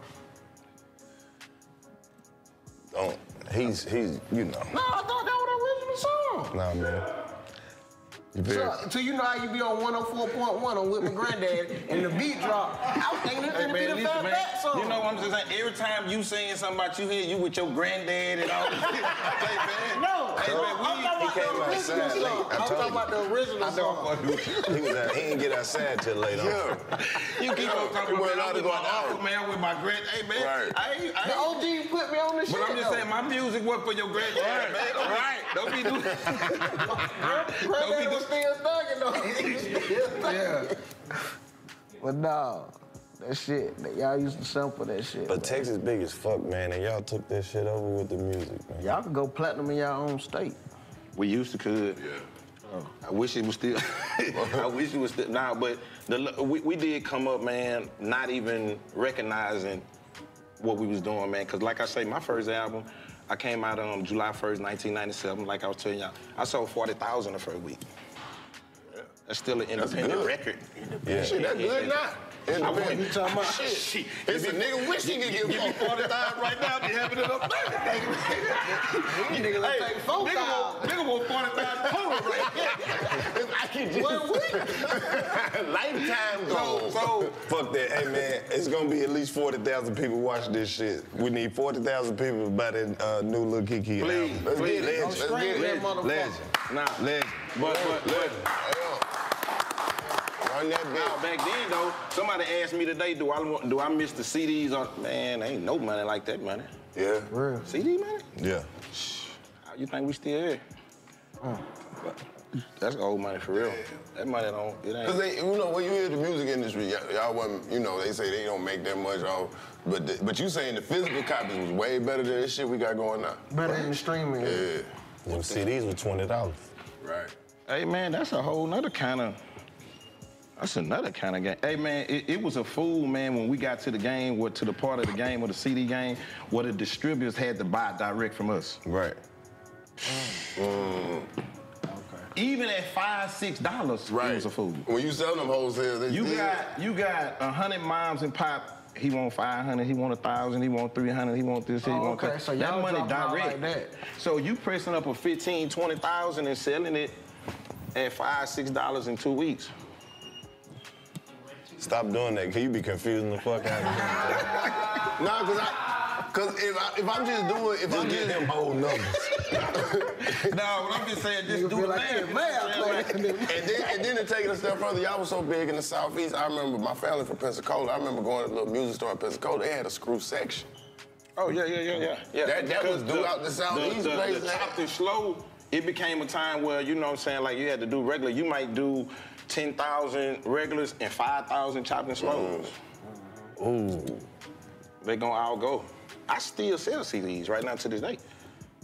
Don't. He's he's you know. No, I thought that was the original song. Nah, man. You very, So, so you know how you be on 104.1 on with my granddad and the beat drop. I was thinking it was Hey, gonna be man, the listen, man. Song. You know what I'm just saying? Every time you saying something about you here, you with your granddad and all this shit. hey, man. No, Hey, man, we, I'm talking about came the original outside late, song. I I'm told talking you. about the original I know I'm song. gonna do it. he was out, he didn't get outside till late on. You keep on talking It about allowed me to with my out. uncle, man, with my grand. Hey, man, Right. I, I, the OG put me on the shit. But I'm just saying, my music was for your granddad, man. Don't Right. Be, don't be doing. Granddaddy Don't was still thugging though. He was still thugging. But no, that shit, that y'all used to sample that shit. But Texas big as fuck, man, and y'all took that shit over with the music, man. Y'all could go platinum in your own state. We used to could. Yeah. I wish it was still. I wish it was still. Nah, but the, we, we did come up, man, not even recognizing what we was doing, man. Cause like I say, my first album, I came out on July 1st, 1997. Like I was telling y'all, I sold 40,000 the first week. That's still an independent good. record. Yeah. Shit, that's good now. Independent. You talking about shit? shit. It's a nigga wish he could give Give me me 40,000 right now, be having it up there. Nigga, let's take four nigga want, nigga want 40,000 total right If I can just One week. lifetime So, goal. so Fuck that. Hey, man, it's gonna be at least 40,000 people watch this shit. We need 40,000 people to buy that uh, new Lil Keke Please, album. Let's please. get it. Don't Let's get that it. motherfucker. Legend. Nah, Legend. but, but, but Run that Now, back then though, somebody asked me today, do I do I miss the CDs? Or, man, ain't no money like that money. Yeah. Real. CD money? Yeah. How you think we still here? Mm. That's old money for real. That money don't. It Cause they, you know, when you hear the music industry, y'all, y'all wasn't, you know, they say they don't make that much off. But the, but you saying the physical copies was way better than this shit we got going now. Better than the streaming. Yeah. Them CDs were $20. Right. Hey man, that's a whole nother kind of. That's another kind of game. Hey man, it, it was a fool, man, when we got to the game, what to the part of the game or the CD game, where the distributors had to buy direct from us. Right. Okay. Even at five, six dollars, Right. it was a fool. When you sell them wholesale, they You still- got you got a hundred moms and pop. He want five hundred. He want a thousand. He want three hundred. He want this. He Oh, want okay, that. so that y'all money dropping out direct. like that. So you pressing up a 15, 20,000 and selling it at five, six dollars in two weeks. Stop doing that, cause you be confusing the fuck out of me. Nah, cause I, cause if I, if I'm just doing, if I'm Just get just them whole numbers. no, what I'm just saying, just do feel the like math. he math. And then, and then to take it a step further, y'all was so big in the southeast. I remember my family from Pensacola. I remember going to a little music store in Pensacola. They had a screw section. Oh yeah, yeah, yeah, yeah. yeah. That- that was Because throughout the Southeast The, the, places. the chopped and slow. It became a time where you know what I'm saying, like you had to do regular. You might do ten thousand regulars and five thousand chopped and slows. Mm. Ooh. They gonna all go. I still sell CDs right now to this day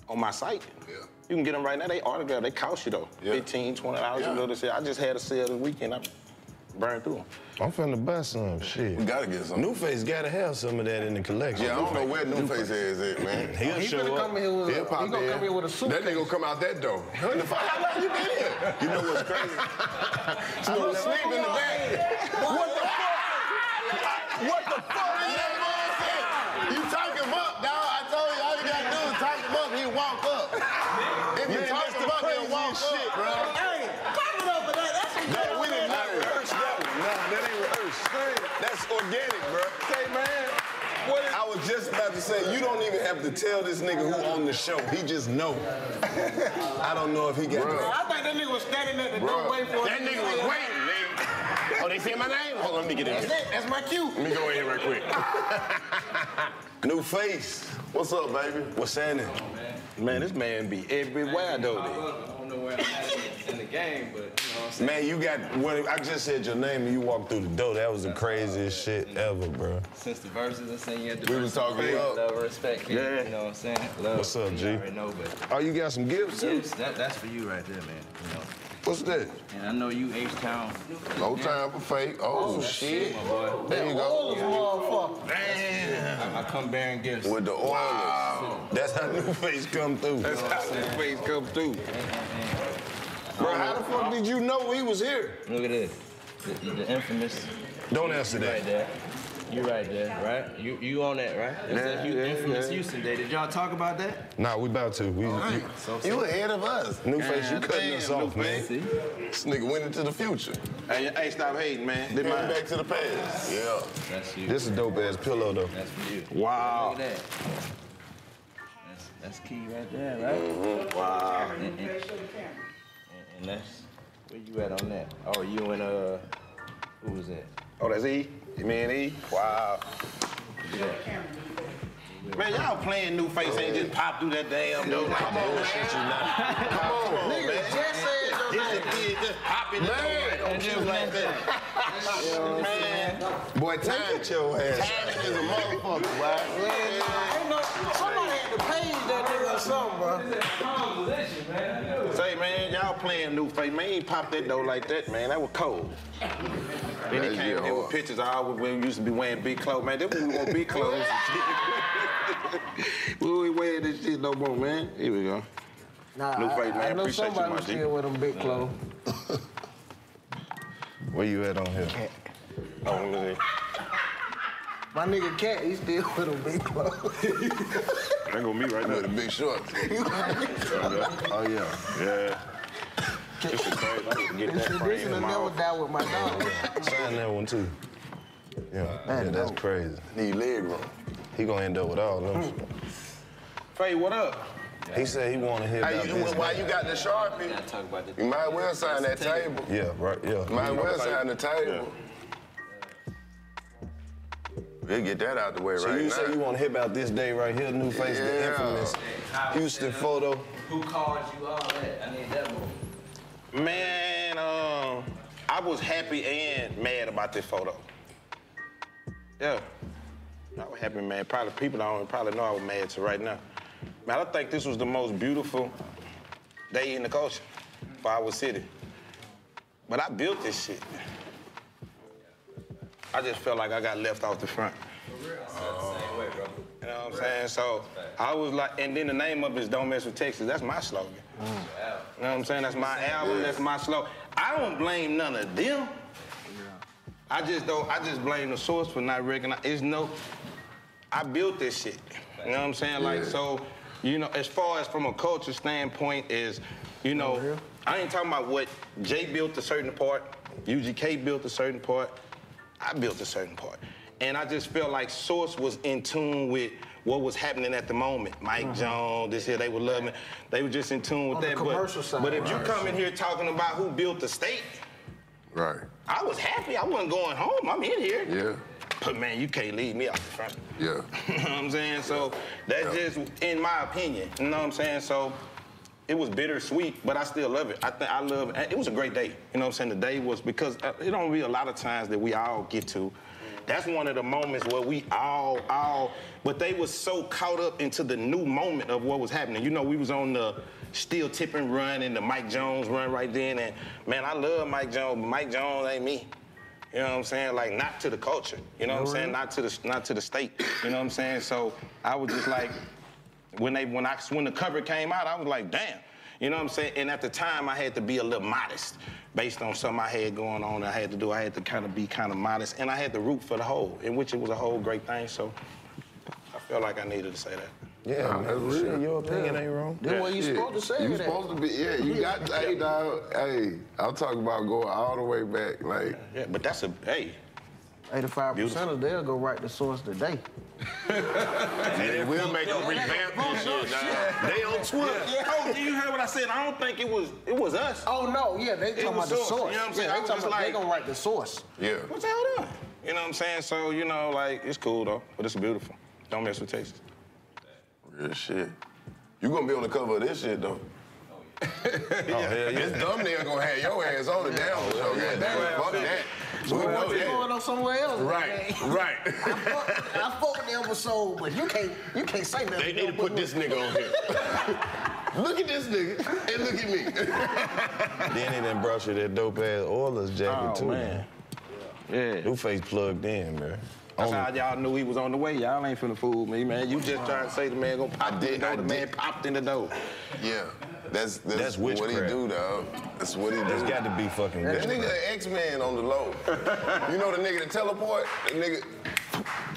on my site. Yeah. You can get them right now. They autograph. They cost you though. Yeah. 15 20 dollars. Yeah. You know. I just had a sale this weekend. I burned through them. I'm finna buy some shit. We gotta get some. New Face gotta have some of that in the collection. Yeah, I don't know where New Face is at, man. He'll oh, He show up. come here with He'll he pop gonna in. come here with a suit. That nigga gonna come out that door. How long you been here? You know what's crazy? You gonna sleep in the back. What the fuck? What the fuck is that man saying? You talk him up, dog. I told you all you gotta do is talk him up. He walk up. If you Man, talk that's him the up, he'll walk craziest shit, up, bro. Hey, clap it up for that. That's some No, we did not good rehearse that one. Nah, that ain't rehearsed. That's organic, bro. Hey man, what is I was just about to say, you don't even have to tell this nigga who on the show. He just know. I don't know if he got Bruh. I think that nigga was standing at the Bruh. door waiting for That nigga was waiting, nigga. Oh, they say my name? Hold on, let me get in That's here. it. That's my cue. Let me go in here right quick. New face. What's up, baby? What's happening? Oh, man, this man be everywhere though. I don't know where I'm at in the game, but you know what I'm saying. Man, you got when I just said your name and you walked through the door. That was the craziest shit ever, bro. Since the verses, I saying you had the We was talking love, about- love, respect, Yeah. you know what I'm saying? Love. What's up, you G? already know, but Oh, you got some gifts too? yes, that, that's for you right there, man. You know. What's that? And I know you H-Town. No time for fake. Oh, shit. My boy. There you go. Motherfucker. I, I come bearing gifts. With the Oilers. Wow. That's how New Face come through. That's how new face come through. Bro, how the fuck did you know he was here? Look at this. The, the infamous. Don't answer You right that. there. You right there, right? You you on that, right? It's that Yeah, Hu- yeah, infamous yeah. Houston day. Did y'all talk about that? Nah, we about to. We, you, You ahead of us. New Face, you cutting damn, us off, New man. See? This nigga went into the future. Hey, hey, stop hating, man. This Went back to the past. Yeah. That's you. This is dope ass pillow though. That's for you. Wow. Look at that. That's, that's key right there, right? Mm-hmm. Wow. And, and, and, and that's where you at on that? Oh, you and uh, who was that? Oh, that's E? You mean E? Wow. Yeah. Man, y'all playing new face ain't just pop through that damn door. Come on, man. Come on, Nigga man. just said your This name. a kid just pop in the door right on you like that. Man, Boy, time, your ass. timing is a motherfucker, boy. Ain't no, somebody had to page that nigga or something, bro. say, man, y'all playing new face. Man, he popped that door like that, man. That was cold. Then he came in here with pictures I all when we used to be wearing big clothes. Man, this when we want big clothes. we ain't wearing this shit no more, man. Here we go. Nah, New face, I, man. I know Appreciate you, somebody my was G. still with them big clothes. Where you at on here? Oh, let me see. My nigga Cat, he still with them big clothes. That gonna me right now. With the big shorts. Oh, oh yeah. Yeah. This is crazy. I need to get This that frame tradition in will my never office. die with my dog. Sign that one too. Yeah, yeah that's crazy. Need leg room. He gonna end up with all them. Hmm. Faye, what up? He said he wanna hear about Hey, you, this. why you got the Sharpie? Gotta talk about the You might well sign that table. Yeah, right, yeah. Might well sign the table. We'll get that out the way So right you say you want to hear about this day right here, New Face, the Yeah. infamous Houston photo. Who called you all that? I need that one. Man, um, I was happy and mad about this photo. Yeah. I was happy, man. Probably people I don't even probably know I was mad to right now. Man, I think this was the most beautiful day in the culture for our city. But I built this shit. I just felt like I got left off the front. You know what I'm saying? So I was like, and then the name of it is Don't Mess with Texas. That's my slogan. You know what I'm saying? That's my album. That's my slogan. I don't blame none of them. I just don't. I just blame the source for not recognizing. It's no. I built this shit. You know what I'm saying? Like so. You know, as far as from a culture standpoint, is you know, I ain't talking about what Jay built a certain part, UGK built a certain part. I built a certain part. And I just felt like Source was in tune with what was happening at the moment. Mike uh-huh. Jones, this here, they were loving. They were just in tune with On the that. commercial but, side, but if you come in here talking about who built the state, Right. I was happy. I wasn't going home. I'm in here. Yeah. But man, you can't leave me out the front. Yeah. you know what I'm saying? So that's Yeah. just in my opinion. You know what I'm saying? So it was bittersweet, but I still love it. I think I love it. It was a great day. You know what I'm saying? The day was because uh, it don't be a lot of times that we all get to. That's one of the moments where we all, all, but they was so caught up into the new moment of what was happening. You know, we was on the Still Tippin' run and the Mike Jones run right then, and man, I love Mike Jones, but Mike Jones ain't me. You know what I'm saying? Like not to the culture. You know what I'm saying? Not to the not to the state. You know what I'm saying? So I was just like, when they when I when the cover came out, I was like, damn. You know what I'm saying? And at the time, I had to be a little modest based on something I had going on. I had to do. I had to kind of be kind of modest, and I had to root for the whole, in which it was a whole great thing. So I felt like I needed to say that. Yeah, Nah, that's shit, real. your opinion ain't wrong. Then what you Shit. supposed to say You to supposed to be, yeah, you got, hey, dog, hey, I'm talking about going all the way back, like, Yeah, but that's a hey. 85 percent of they'll go right to source today. And they will make them revamp this shit now. They on Twitter. Oh, you heard what I said? I don't think it was it was us. Oh no, yeah, they It talking was about the source, source. you know what I'm saying? Yeah, they was talking just about they like- gonna write the source. Yeah. What's the hell done? You know what I'm saying? So, you know, like, it's cool though, but it's beautiful. Don't mess with Texas. Real shit. You gonna be on the cover of this shit though. Oh, hell yeah. This dumb nigga gonna have your ass on the down oh, show. God damn it, fuck that. We know What's going on somewhere else? Right, man? right. I fuck, I fuck with the episode, but you can't you can't say nothing. They need to put this nigga on here. Look at this nigga and look at me. Then he done brought you that dope ass Oilers jacket Oh, too. man. Yeah. New face plugged in, man. That's On how y'all knew he was on the way. Y'all ain't finna fool me, man. You just trying to say the man gonna pop in the door. The man popped in the door. Yeah. That's that's, That's what he do, dog. That's what he do. It's got to be fucking That nigga an X-Man on the low. you know the nigga that teleport? That nigga.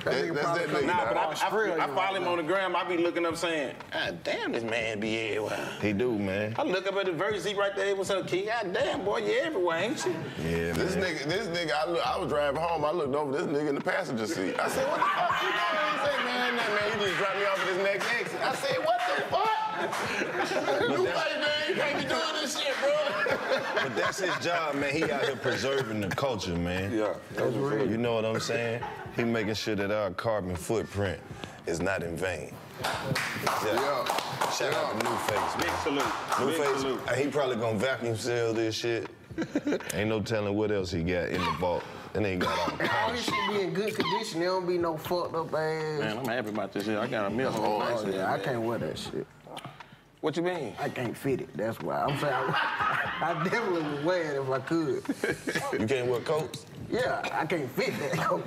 That, nigga that's that nigga. Nah, but I, dog. I, I follow him on the gram. I be looking up saying, God damn, this man be everywhere. He do, man. I look up at the verse, he right there. What's up, Key? God damn, boy, you everywhere, ain't you? Yeah, This man. nigga, this nigga, I, look, I was driving home. I looked over this nigga in the passenger seat. I said, "What the fuck you doing?" He said, "Man, that man, you just dropped me off at this next exit." I said, "What the fuck?" You like, man, you can't be doing this shit, bro. But that's his job, man. He out here preserving the culture, man. Yeah, that's real. You know what I'm saying? He making sure that our carbon footprint is not in vain. Yeah. Shout out to New Face, Big salute. New Big Face, salute. he probably gonna vacuum seal this shit. Ain't no telling what else he got in the vault. And he got all the All this shit be in good condition. There don't be no fucked up ass. Man, I'm happy about this shit. I got a meal. Oh, yeah, I can't wear that shit. What you mean? I can't fit it. That's why. I'm saying I, I definitely would wear it if I could. You can't wear coats? Yeah, I can't fit that coat.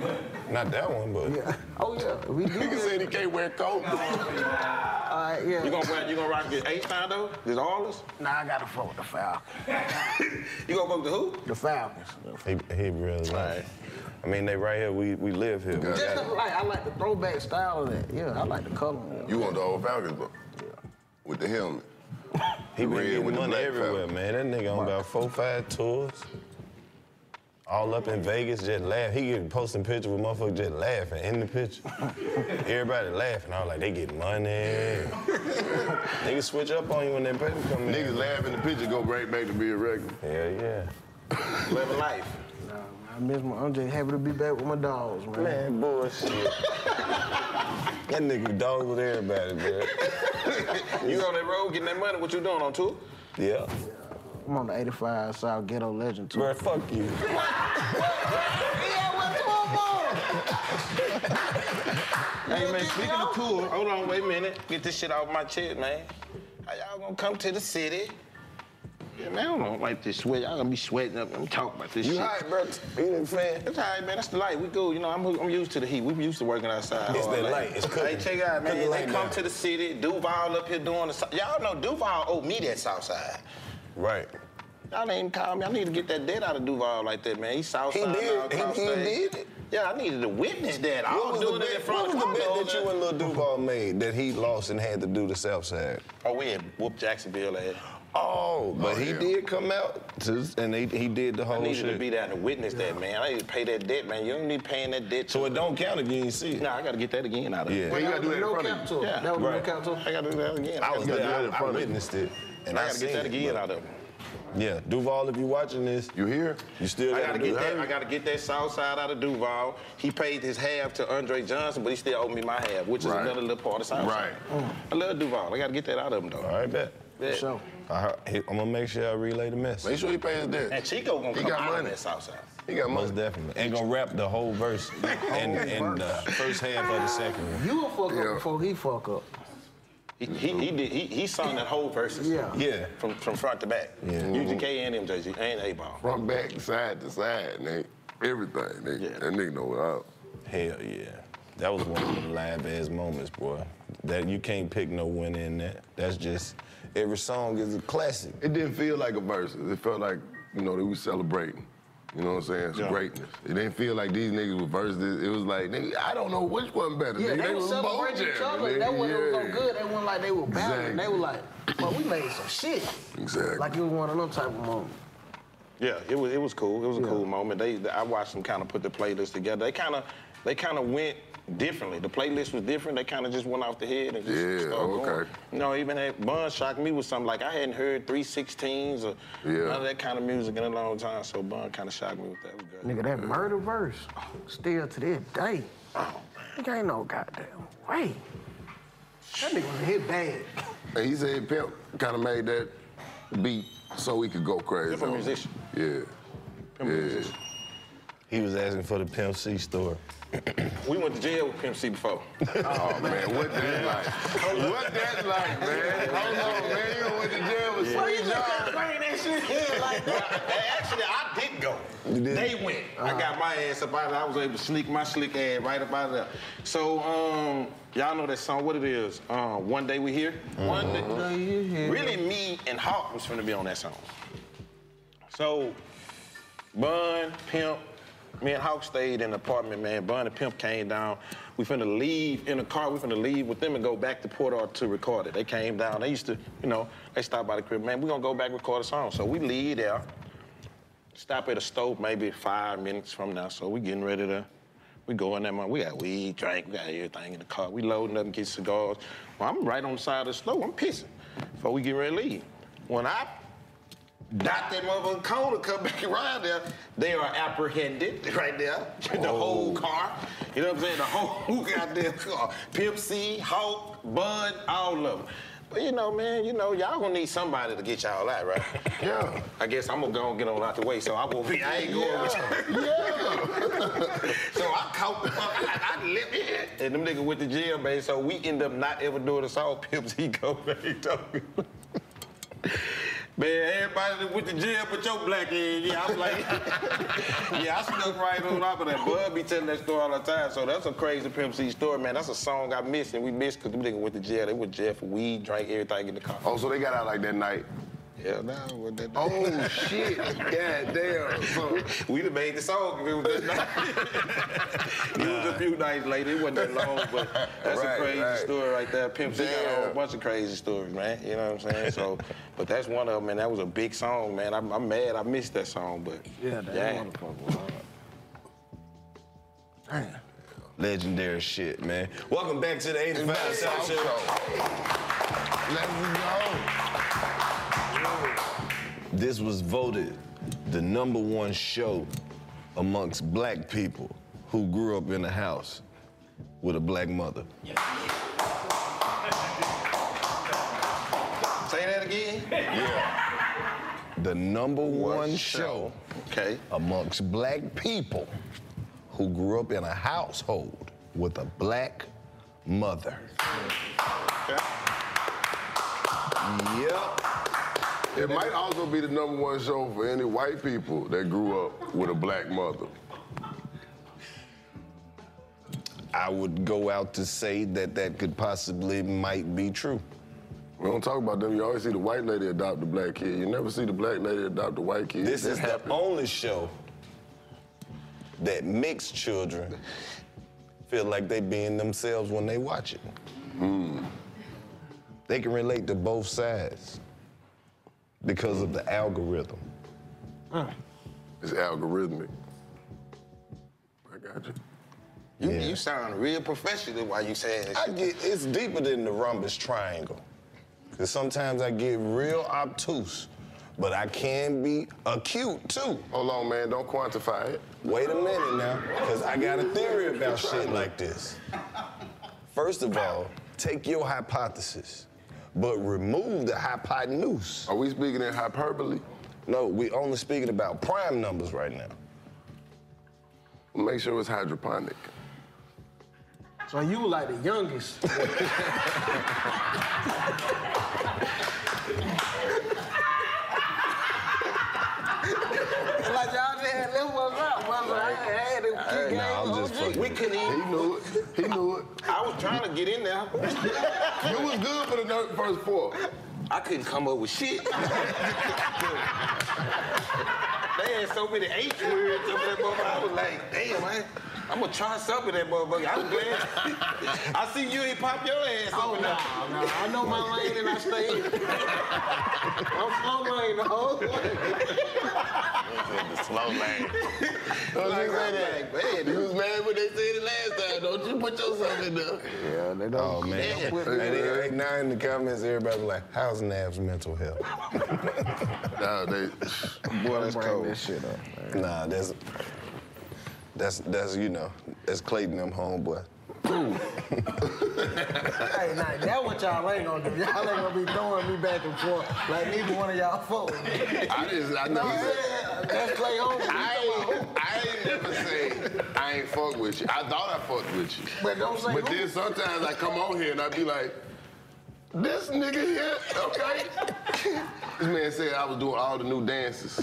Not that one, but Yeah. Oh yeah. We do Nigga that. said he can't wear coat. All right, yeah. You gonna wear, you gonna rock the eight time though? This all us? Nah, I gotta fuck with the Falcons. You gonna fuck the who? The Falcons. he, he really like. I mean, they right here. We we live here. We Just like I like the throwback style of that. Yeah, I like the color. You want the old Falcons, bro? With the helmet. He The been getting money everywhere, feather. man. That nigga on about four, five tours. All up in Vegas, just laughing. He get posting pictures with motherfuckers just laughing in the picture. Everybody laughing. I was like, they get money. Niggas switch up on you when that paper come in. Niggas laugh in the picture, go right back to be a regular. Hell yeah. Living life. Nah, man, I miss my. I'm just happy to be back with my dogs, man. Man, bullshit. that nigga dog with everybody, man. You on that road getting that money? What you doing on tour? Yeah. I'm on the 85 South Ghetto Legend too. Bro, fuck you. Hey man, speaking of tour, hold on, wait a minute. Get this shit off my chest, man. How y'all gonna come to the city? Yeah, man, I don't like this sweat. Y'all gonna be sweating up. I'm talking about this You shit. hot, bro? You a fan? It's all right, man. That's the light. We go. You know, I'm, I'm used to the heat. We used to working outside. It's all that day. light. It's cooking. Hey, check out, man. Cooking They come now. to the city. Duval up here doing the. sou- Y'all know Duval owed me that south side. Right. Y'all ain't even call me. I need to get that debt out of Duval like that, man. He's south He side. did. now, He- across he did it. Yeah, I needed to witness that. I What was was, the doing it in bet, front what of was the the bet that you and Lil Duval made that he lost and had to do the South Side? Oh, we had whooped Jacksonville ass. Oh, oh, but Oh, he yeah. did come out to, and he, he did the whole I whole needed shit. to be there to witness that, man. I need to pay that debt, man. You don't need paying that debt. so it don't count if you ain't see it. Nah, I gotta get that again out of Yeah. it. Well, you gotta do that in no front of cap you. tour. Yeah, that was right. no cap tour. I gotta do that again. I was gotta there. do that in I, I front of you. witnessed it, and I I, gotta get that again but- out of it. Yeah, Duval, if you're watching this, You here? you still I gotta, gotta do get that. I gotta get that south side out of Duval. He paid his half to Andre Johnson, but he still owed me my half, which is Right. another little part of south Right. side. I love Duval. I gotta get that out of him though. All right, bet. Bet. So, I, I'm gonna make sure I relay the message. Make sure he pays that. And Chico gonna He come got out money. of that south. He got money. Most money. definitely. And gonna rap the whole verse in, in the first half of the second one. you will fuck Yeah. up before he fuck up. He, he, he did. He, he sung that whole verse. Yeah. Yeah. From from front to back. Yeah. UGK and MJG and 8Ball. From back, side to side, nigga. Everything, nigga. Yeah. That nigga know what up. Hell yeah. That was one of the live ass moments, boy. That you can't pick no winner in that. That's just every song is a classic. It didn't feel like a verse. It felt like, you know, that we celebrating. You know what I'm saying? It's Yeah. greatness. It didn't feel like these niggas were verses. It was like, nigga, I don't know which one better. Yeah, nigga. they, were celebrating both each other. nigga. That wasn't so good. They wasn't like they were battling. They were like, well, we made some shit. Exactly. Like it was one of them type of moments. Yeah, it was it was cool. It was a cool moment. They, I watched them kind of put the playlist together. They kind of they kind of went differently. The playlist was different. They kind of just went off the head and just Yeah, started okay. going. You know, even that Bun shocked me with something like I hadn't heard 316s or Yeah. none of that kind of music in a long time. So Bun kind of shocked me with that. Good. Nigga, that murder verse, still to this day. Oh, Nigga ain't no goddamn way. That nigga was hit bad. And he said Pimp kind of made that beat so he could go crazy. Pimp a musician. Yeah. Pimp yeah. musician. He was asking for the Pimp C story. We went to jail with Pimp C before. Oh man, what that like? what that like, man? Hold on, man. You went to jail with Why you Sweet just bring that shit here like that? Actually, I didn't go. did? They went. I got my ass up out of there. I was able to sneak my slick ass right up out of there. So, um, y'all know that song, what it is? Um, One Day We Here? One day. Really, me and Hawk was finna be on that song. So, Bun, Pimp, me and Hawk stayed in the apartment, man. Bun and Pimp came down. We finna leave in the car. We finna leave with them and go back to Port Arthur to record it. They came down. They used to, you know, they stopped by the crib. Man, we gonna go back record a song. So we leave there, stop at a stove maybe five minutes from now. So we getting ready to, we go in there, man. We got weed, drink, we got everything in the car. We loading up and get cigars. Well, I'm right on the side of the stove. I'm pissing before we get ready to leave. When I dot that motherfucking corner, come back around there, they are apprehended right there. The oh. whole car. You know what I'm saying? The whole goddamn car. Pimp C, Hawk, Bun, all of them. But you know, man, you know, y'all gonna need somebody to get y'all out, right? Yeah. I guess I'm gonna go and get on out the way, so I won't be, I ain't going with you. Yeah. So I caught the fuck, I, I let it. And them niggas went to jail, man. So we end up not ever doing the song Pimp C go back talking. Man, everybody went to jail but your black ass. Yeah, I'm like, yeah, I snuck right on top of that. Bun be telling that story all the time. So that's a crazy Pimp C story, man. That's a song I missed and we missed because niggas went to jail. They went jail for weed, drank everything in the car. Oh, so they got out like that night. Yeah, nah, what that Oh shit! God damn. So, We'd have made the song it was that night. it was a few nights later. It wasn't that long, but that's Right, a crazy right. story right there. Pimp C got a whole bunch of crazy stories, man. You know what I'm saying? So, but that's one of them, man. That was a big song, man. I'm, I'm mad I missed that song, but Yeah, that yeah. motherfucker. Damn. Legendary shit, man. Welcome back to the 85 South Show. Let's go. This was voted the number one show amongst black people who grew up in a house with a black mother. Say that again. Yeah. The number one show Okay. amongst black people who grew up in a household with a black mother. Yep. It might also be the number one show for any white people that grew up with a black mother. I would go out to say that that could possibly might be true. We don't talk about them. You always see the white lady adopt the black kid. You never see the black lady adopt the white kid. This That is the only show that mixed children feel like they being themselves when they watch it. Hmm. They can relate to both sides because of the algorithm. It's algorithmic. I got you. You, Yeah. you sound real professional while you saying that I get it's deeper than the rhombus triangle. Cause sometimes I get real obtuse, but I can be acute too. Hold on, man. Don't quantify it. Wait a minute now, because I got a theory about shit like this. First of all, take your hypothesis, but remove the hypotenuse. Are we speaking in hyperbole? No, we only speaking about prime numbers right now. Make sure it's hydroponic. So you like the youngest. like y'all just had left us out, brother. I had to kick game nah, I'm on just G. fucking- We couldn't He knew it. He knew it. I was trying to get in there. You was good for the first four. I couldn't come up with shit. they had so many H words that motherfucker. I was like, damn, man. I'm gonna try something that motherfucker. I'm glad. I see you ain't pop your ass Oh, up no, no. I know my lane and I stay in. I'm slow lane the whole way. The slow lane. Don't Like, you say that? like, man, You was mad when they said it last time. Don't you put yourself in there? Yeah, they don't. Oh man. they don't put me- then, like, now in the comments, everybody be like, how's Nav's mental health? Nah, they, boy, that's Bring cold. this shit up. Nah, that's that's that's you know, that's Clayton them homeboy. Hey, nah, that what y'all ain't gonna do. Y'all ain't gonna be throwing me back and forth like neither one of y'all fuck with me. I just, I know. No, yeah, that's Clay Holmes. I ain't, I ain't never say I ain't fuck with you. I thought I fucked with you. But don't say But who. then sometimes I come on here and I be like, this nigga here, okay? this man said I was doing all the new dances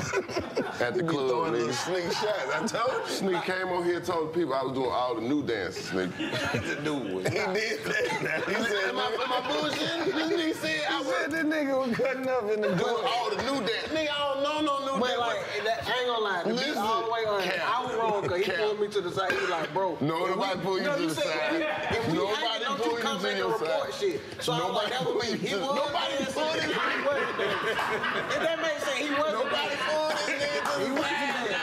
at the You club. throwing little Nigga. sneak shots. I told you. Sneak came on here and told the people I was doing all the new dances, nigga. to do with. He did that. He said, Am I, am I bullshitting? This nigga said I was this nigga was cutting up in the doing door. all the new dances. Nigga, I don't know no new dances. But dance. like, that, I ain't gonna lie, to be Listen, all the way on, Cap. I was wrong because he Cap. pulled me to the side. He was like, bro. No, nobody we- pull you to the side. If Nobody hanging, don't pull you you come to back your and report side. shit. So I was like, Nobody that was pull me. you He was nobody pulled his- He. If that makes sense, he wasn't Nobody pulled his He dancing.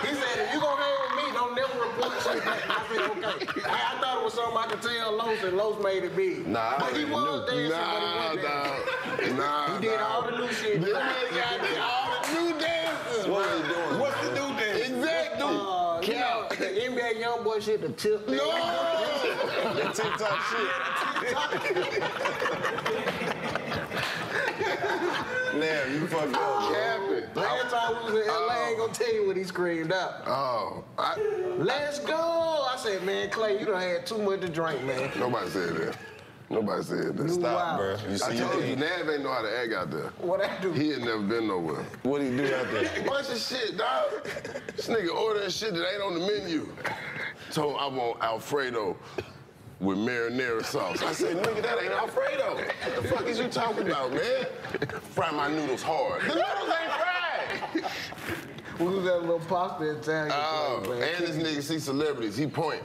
He said, if you gonna hang with me, don't never report shit back. I said, okay. I, I thought it was something I could tell Los, and Los made it big. Nah, but he was knew. dancing, Nah, but he wasn't dancing. dog. Nah, He did dog. all the new shit. This nigga got all you know, Cap. the NBA YoungBoy shit, the tip. thing. No. That TikTok shit. Now you fucked up. bro. Capping. Last time we was in LA, I ain't gonna tell you what he screamed out. Oh, I, Let's go! I said, man, Clay, you done had too much to drink, man. nobody said that. Nobody said that. Stop, Wow. bro. You I see, told you, you Nav ain't know how to act out there. What I do? He had never been nowhere. what he do out there? Bunch of shit, dog. This nigga ordering shit that ain't on the menu. Told him I want Alfredo with marinara sauce. I said, nigga, that ain't Alfredo. What the fuck is you talking about, man? Fry my noodles hard. The noodles ain't fried. We got a little pasta Italian Oh, place, man. and this nigga see celebrities. He point.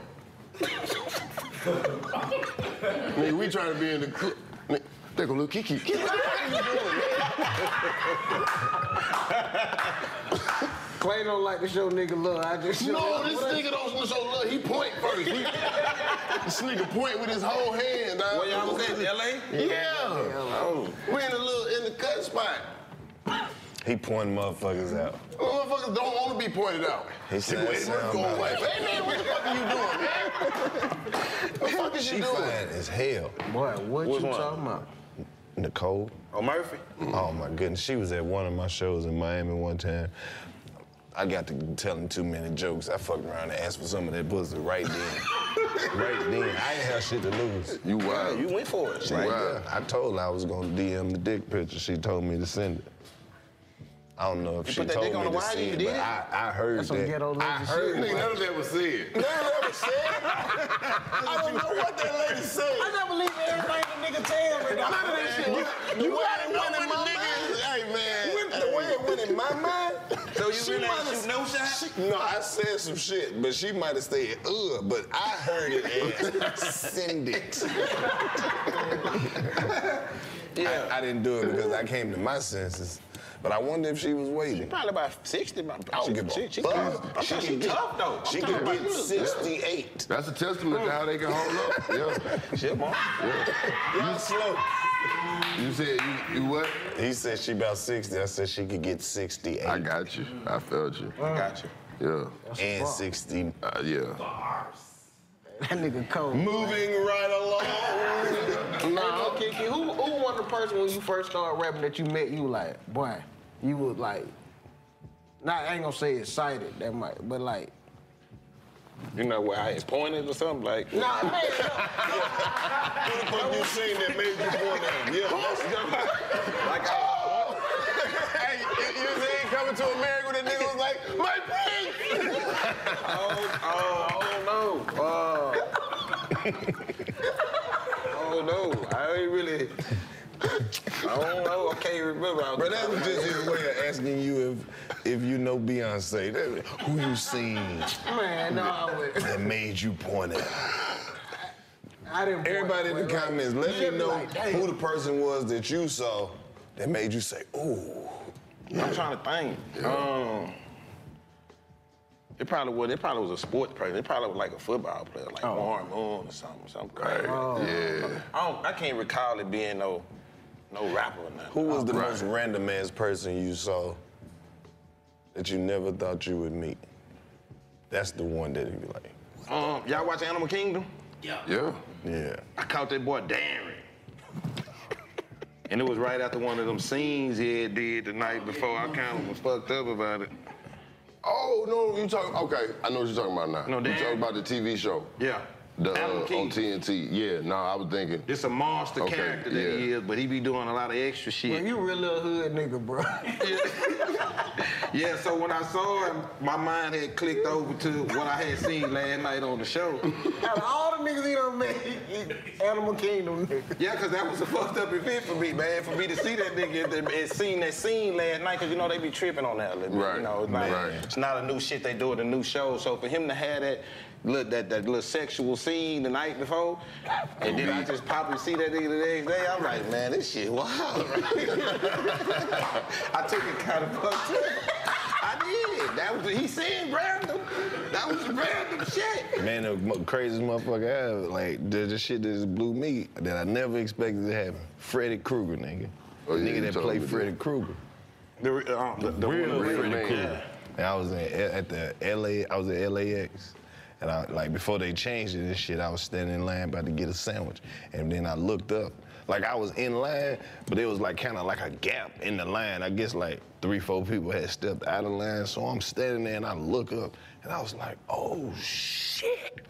Nigga, we trying to be in the club. Nigga, There go little Keke. Keke, what the fuck you doing. Clay don't like to show nigga love. I just show No, him this what nigga don't want to show love. He point first. He, this nigga point with his whole hand. Dog. Where y'all was at, L.A.? Yeah. Oh. We in the little in the cut spot. He pointing motherfuckers out. Motherfuckers don't want to be pointed out. He said Wait, that what's sound going away? Hey man, what the fuck are you doing, man? what the fuck is She you doing? fine as hell. Boy, what Which you one? talking about? Nicole. Oh, Murphy? Oh my goodness, she was at one of my shows in Miami one time. I got to telling too many jokes. I fucked around and asked for some of that pussy right then. right then. I ain't have shit to lose. You wild. You went for it. Right Wow. there. I told her I was gonna DM the dick picture. She told me to send it. I don't know if You she put that told dick me the to wire, send you it, did? but I, I heard That's some that. ghetto I lazy heard shit. Nigga, none of that was said. None of that was said. I don't know what that lady said. I never believe everything the nigga tell me. None of that shit. You got it went in my mind. Hey man. The way it went in my mind. So you she really ain't have- shoot no shot? she- No, I said some shit, but she might have said ugh, but I heard it as send it. Yeah. I, I didn't do it because I came to my senses. But I wonder if she was waiting. Probably about 60. I don't give a she, she, fuck. She, she, can get- tough, though. She I'm could get about you. 68. That's a testament to how they can hold up. Yeah. Shit, mom. Y'all slow. You said you, you what? He said she about 60. I said she could get 68 I got you. I felt you. I got you. Yeah. and 60. Uh, yeah. That nigga cold. Moving right along. Nah, Keke, who who was the person when you first started rapping that you met? You like, boy, you was like, not I ain't gonna say excited. That might, but like, You know where I pointed or something? Like, nah, man, What the fuck you seen that made you point at him? Yeah. like I, hey, you, you see coming to America with a nigga was like, my pig! oh, oh, oh no. Uh, oh no. I ain't really. I don't know. I can't remember. I was But that was just his way of asking you if if you know Beyonce. That- Who you seen Man, no, I would. that made you point at? I didn't. point, Everybody in the but, like, comments, let you me know like, who the person was that you saw that made you say, "Ooh." I'm trying to think. Um, it probably was. It probably was a sports person. It probably was like a football player, like Warren Moon or something. Something crazy. Oh. Yeah. I don't. I can't recall it being no, no rapper or nothing. Who was the Right. most random ass person you saw that you never thought you would meet? That's the one that you be like, Um, y'all watch Animal Kingdom? Yeah. yeah. Yeah. I caught that boy Darren. And it was right after one of them scenes he had did the night before. I kind of was fucked up about it. Oh no, you talking? Okay, I know what you're talking about now. No, you talking about the TV show? Yeah. The, uh, on TNT. Yeah, no, I was thinking. This a monster Okay, character that he yeah. is, but he be doing a lot of extra shit. Man, you real little hood nigga, bro. Yeah, so when I saw him, my mind had clicked over to what I had seen last night on the show. Out of all the niggas he done made, Animal Kingdom nigga. Yeah, because that was a fucked up event for me, man. For me to see that nigga and, and seen that scene last night, because you know they be tripping on that a little bit. Right, You know, it's, like, right. it's not a new shit they do at a new show. So for him to have that little, that, that little sexual scene the night before, and then I just pop and see that nigga the next day, I'm like, man, this shit wild. I took it kind of fucked up. I did. That was he said random. That was random shit. Man, the mo- craziest motherfucker ever. Like, the, the shit that just blew me that I never expected to happen. Freddy Krueger, nigga. Oh, yeah, nigga that played Freddy that. Krueger. The, uh, the, the Real, one- Freddy. Krueger. And I was in, at the LA, I was at LAX. And I, like, before they changed it and shit, I was standing in line about to get a sandwich. And then I looked up. Like, I was in line, but it was like kind of like a gap in the line. I guess like three, four people had stepped out of line. So I'm standing there and I look up and I was like, oh shit.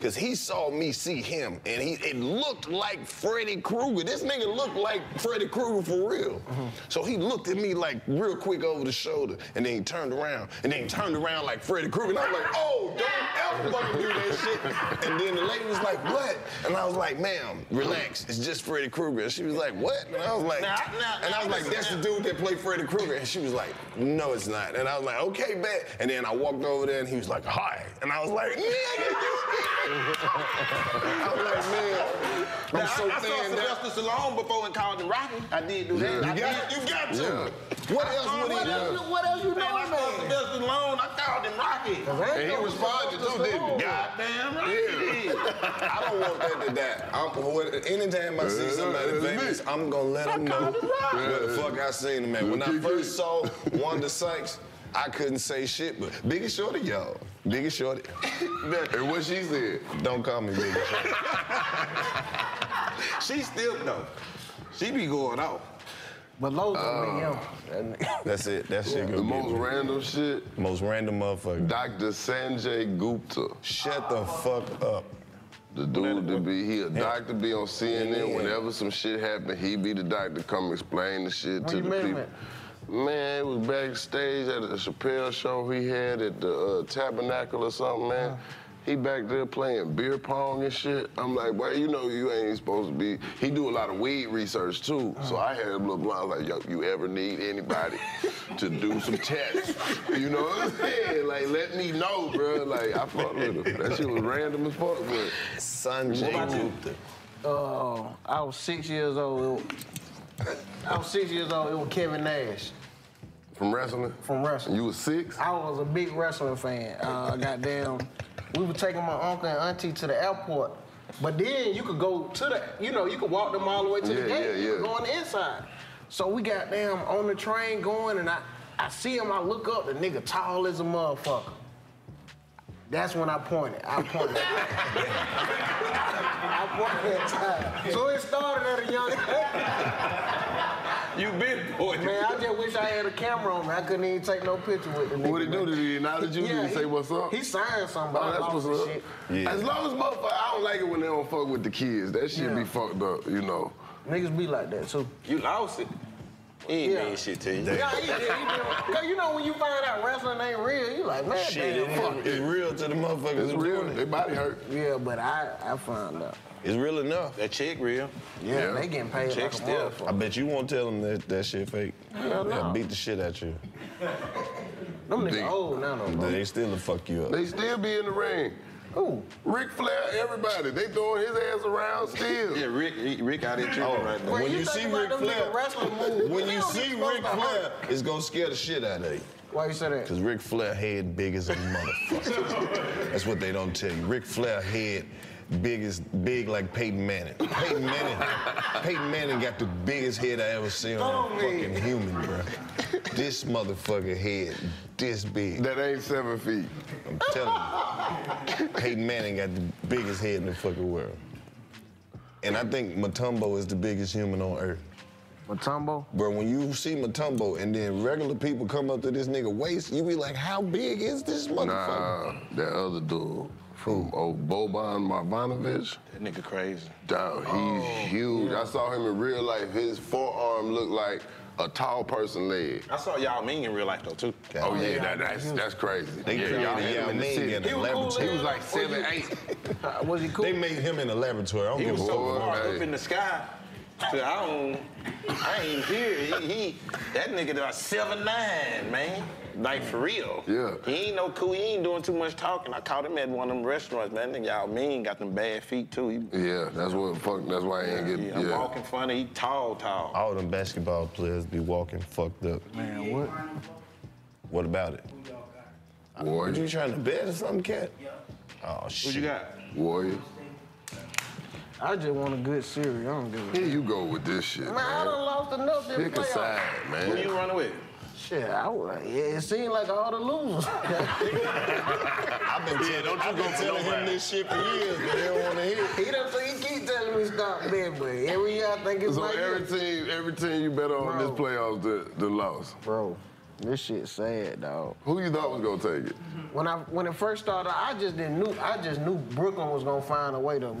Cause he saw me see him, and he it looked like Freddy Krueger. This nigga looked like Freddy Krueger for real. So he looked at me like real quick over the shoulder, and then he turned around, and then he turned around like Freddy Krueger. And I was like, oh, don't ever fucking do that shit. And then the lady was like, what? And I was like, ma'am, relax, it's just Freddy Krueger. And she was like, what? And I was like, Nah, nah, and I was like, that's the dude that played Freddy Krueger. And she was like, no, it's not. And I was like, okay, bet. And then I walked over there, and he was like, hi. And I was like, nigga, you I was like, man, I'm Now, so I, I saw thin down. Sylvester Stallone before and called him Rocky. I did do that. You I got, did. you got to. Yeah. What else would he What do? what else you Man, I know, saw man? Sylvester Stallone. I called him Rocky. And he responded too, didn't he? Goddamn Rocky. did. I don't want that to die. I'm, anytime I see somebody famous, I'm gonna let them know where the fuck I seen them at. When I Kick first it. saw Wanda Sykes, I couldn't say shit, but Biggie Shorty, y'all. Biggie Shorty. And what she said? Don't call me Biggie Shorty. She still though. She be going off. But Los gonna be him. That's it. That shit The gonna most random shit. most random motherfucker. Dr. Sanjay Gupta. Shut the fuck up. The dude to be, he a doctor, be on CNN. Yeah. Whenever some shit happen, he be the doctor, come explain the shit Where to you the met him people. Man, it was backstage at a Chappelle show he had at the uh, Tabernacle or something, man. He back there playing beer pong and shit. I'm like, boy, you know you ain't supposed to be. He do a lot of weed research too. So I had him look blind like, yo, you ever need anybody to do some tests? You know what I'm saying? Like, let me know, bro. Like, I fuck with him. That shit was random as fuck, but Sanjay Gupta. Uh, I was six years old. I was six years old. It was Kevin Nash from wrestling. from wrestling. You was six? I was a big wrestling fan. Uh, goddamn, we were taking my uncle and auntie to the airport, but then you could go to the, you know, you could walk them all the way to the Yeah, gate. yeah, You could go on the inside. So we got damn on the train going, and I, I see him. I look up, the nigga tall as a motherfucker. That's when I pointed. I pointed. I pointed at time. So it started at a young You been boy. Man, I just wish I had a camera on me. I couldn't even take no picture with the nigga. What he do? to Did Now that you? Did he say what's up? He signed something. Oh, that's what's up. Yeah. As long as motherfucker, I don't like it when they don't fuck with the kids. That shit be fucked up, you know. Niggas be like that too. You lost it. He ain't Yeah. mean shit to you. Yeah, he did. He did. Cause you know when you find out wrestling ain't real, you like, man, Shit, damn, it fuck is, it's real to the motherfuckers. It's real. doing They body hurt. Yeah, but I I found out. It's real enough. That chick real. Yeah, Yeah. they getting paid Check like a still. I bet you won't tell them that that shit fake. Hell They'll no. beat the shit out you. Them niggas old now, though. bro. They still fuck you up. They still be in the ring. Ooh. Ric Flair, everybody, they throwing his ass around still. Yeah, Ric, he- Ric out there tripping Oh, right now. When when you you see about Ric Flair, nigga wrestling moves, when you see get Ric. Flair, it's gonna scare the shit out of you. Why you say that? Cause Ric Flair head big as a motherfucker. That's what they don't tell you. Ric Flair head big as big like Peyton Manning. Peyton Manning, Peyton Manning got the biggest head I ever seen on a fucking human, bro. This motherfucker head this big. That ain't seven feet. I'm telling you. Peyton Manning got the biggest head in the fucking world. And I think Mutombo is the biggest human on earth. Mutombo? Bro, when you see Mutombo and then regular people come up to this nigga waist, you be like, how big is this motherfucker? Nah, that other dude from old Boban Marjanovic. That nigga crazy. Dog, he's huge. I saw him in real life. His forearm looked like a tall person leg. I saw Yao Ming in real life though too. Oh yeah, that, that's that's crazy. They yeah, created y'all had Yao him in the Ming city. in a He was cool, laboratory. He was like seven, eight. Uh, was he cool? They made him in the laboratory. I don't He give was a so Boy, far hey. up in the sky. that I don't, I ain't here. He, he that nigga that seven nine, man. Like for real. Yeah. He ain't no cool. He ain't doing too much talking. I caught him at one of them restaurants, man. Nigga, y'all mean got them bad feet too. He, Yeah, that's what fuck. That's why he ain't he, get. I'm Yeah. walking funny. He tall, tall. All them basketball players be walking fucked up. Man, what? What about it? Warrior. What you trying to bet or something, cat? Oh shit. What you got? Warriors. I just want a good series. I don't give a Here you go with this shit, Man, I man. done lost enough in Pick a playoffs. side, Who you man. running with? Shit, I was, yeah, it seemed like all the losers. I've been telling, I've been telling him this shit for years, but he don't want to hear. it. he done he keep telling me stop betting, but every year I think it's So like every this. team, every team you bet on this playoffs, the, the loss. Bro, this shit sad, dog. Who you thought was gonna take it? When I when it first started, I just didn't knew I just knew Brooklyn was gonna find a way to,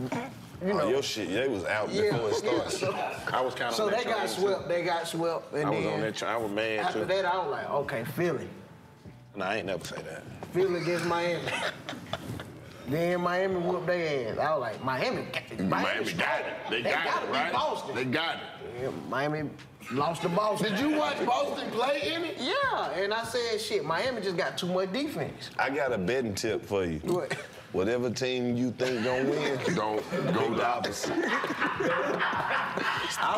you know. Oh, your shit, they was out yeah, before it yeah, started. so, I was kind of so on that they got train, too. swept. They got swept, and I was then on that. train. I was mad after too. that, I was like, okay, Philly, No, I ain't never say that. Philly against Miami. then Miami whooped their ass. I was like, Miami, Miami got it. They got gotta it, beat right? Boston. They got it. Yeah, Miami lost to Boston. Did you watch Boston play in it? Yeah, and I said, shit, Miami just got too much defense. I got a betting tip for you. What? Whatever team you think gonna win, Don't go the opposite. I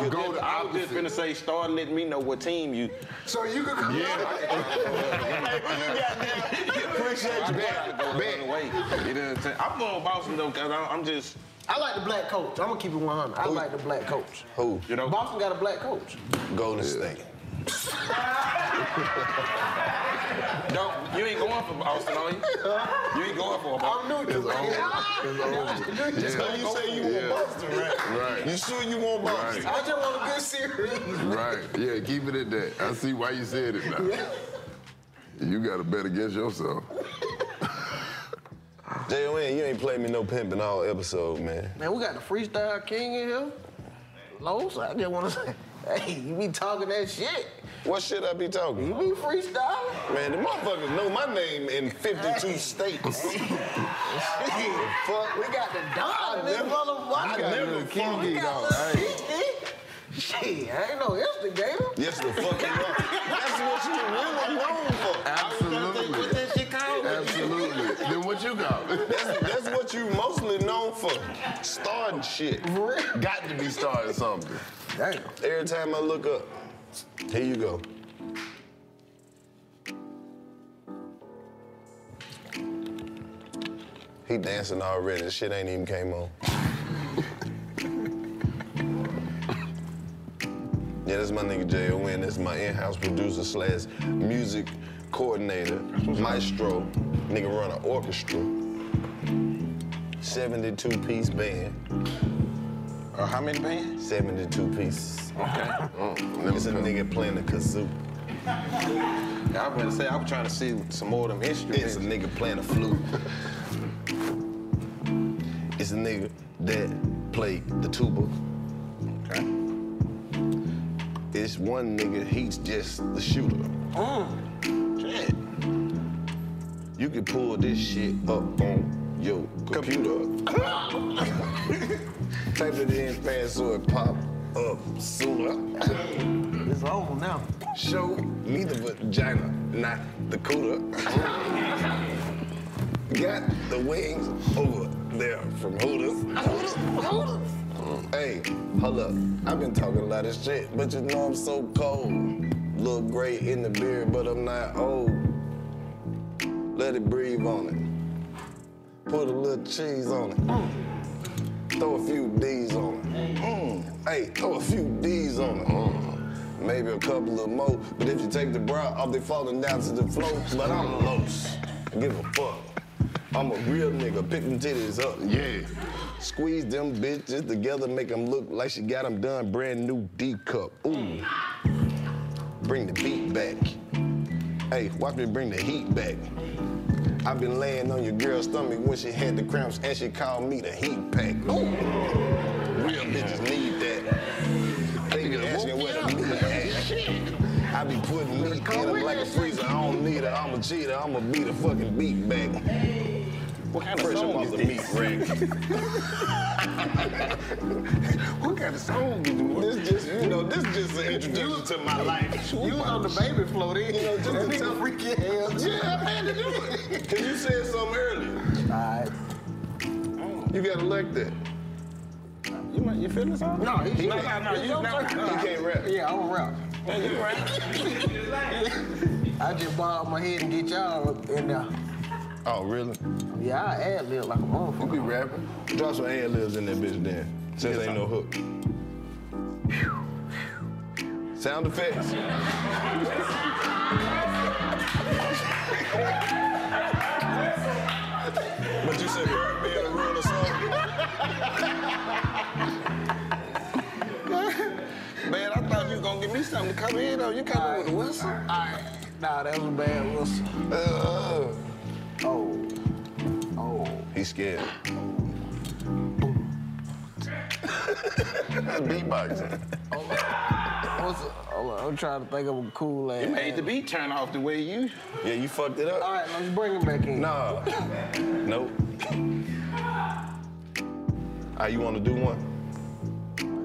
was, Go just, the I was just opposite. finna say, start letting me know what team you. So you could come Appreciate you, bet. Bet. Way. You know what I'm saying? I'm going Boston though, cause I'm, I'm just, I like the black coach. I'm gonna keep it 100. I like the black coach. who? you know. Boston got a black coach. Golden State. Don't, you ain't going for Boston, are you? You ain't going for Boston. I'm new to it. It's over. So you say you Yeah. want Boston, right? Right. You sure you want Boston? Right. I just want a good series. Right. Yeah, keep it at that. I see why you said it now. You gotta bet against yourself. J.O.N., you ain't played me no pimping all episode, man. Man, we got the freestyle king in here. Los, I just want to say, hey, you be talking that shit. What shit I be talking? You be freestyling. Man, the motherfuckers know my name in 52 states. Fuck, we got the Don in this never- motherfucker. I never We King got dog. the Hey. Shit, Shit, I ain't no instigator. Yes, the fuck you are. That's what you really known for. Absolutely. that shit called? Absolutely. then what you got? That's, that's what you mostly known for. Starting shit. got to be starting something. Damn. Every time I look up, here you go. He dancing already. Shit ain't even came on. Yeah, this is my nigga J.O.N. This is my in-house producer slash music coordinator, maestro. Nigga run an orchestra. 72-piece band. Uh, how many band? 72 pieces. Okay. It's a nigga playing the kazoo. I was gonna say I was trying to see some more of them instruments. It's a nigga playing the flute. It's a nigga that played the tuba. Okay. it's one nigga, he's just the shooter. Shit. You can pull this shit up on your computer. Type it in fast so it pop up sooner. It's over now. Show me the vagina, not the cooter. Got the wings over there from Hooters. Hooters, Hooters. Hey, hold up. I've been talking a lot of shit, but you know I'm so cold. Look great in the beard, but I'm not old. Let it breathe on it. Put a little cheese on it. Throw a few D's on it. Mm. Hey, throw a few D's on it. Mm. Maybe a couple of more, but if you take the bra off, they falling down to the floor. But I'm loose. Give a fuck. I'm a real nigga. Pick them titties up. Yeah. Squeeze them bitches together, make them look like she got them done. Brand new D cup. Ooh. Bring the beat back. Hey, watch me bring the heat back. I've been laying on your girl's stomach when she had the cramps and she called me the heat pack. Ooh. Real bitches need that. They be asking where the meat at. I be putting meat in them like a freezer. I don't need it. I'm a cheater. I'ma beat the fucking beat back. What kind of Fresh song is the that? meat what kind of song you doing? This just, you know, this is just an introduction to my life. You was on the baby float in. You know, just that to nigga tell- freaky as. Yeah, I had to do it. Cause you said something earlier. Alright. Oh. You gotta like that. You, might- you feeling something? No, he no, no, no, you don't no, He no. Uh, can't rap. Yeah, I don't rap. Yeah, you right. I just bob my head and get y'all in there. Oh, really? Yeah, I ad lib like a You motherfucker. be rapping? Drop some ad libs in that bitch then. Since ain't no hook. Sound effects. but you said Bird being a real song. Man, I thought you was gonna give me something to come in though. You come in with a whistle. Alright. Nah, that was a bad whistle. Uh, Oh. Oh. he's scared. That's beatboxing. What's it? Hold on, I'm trying to think of a cool ass. You made the beat turn off the way you. Yeah, you fucked it up. Alright, let's bring him back in. Nah. nope. Ah, you want to do one?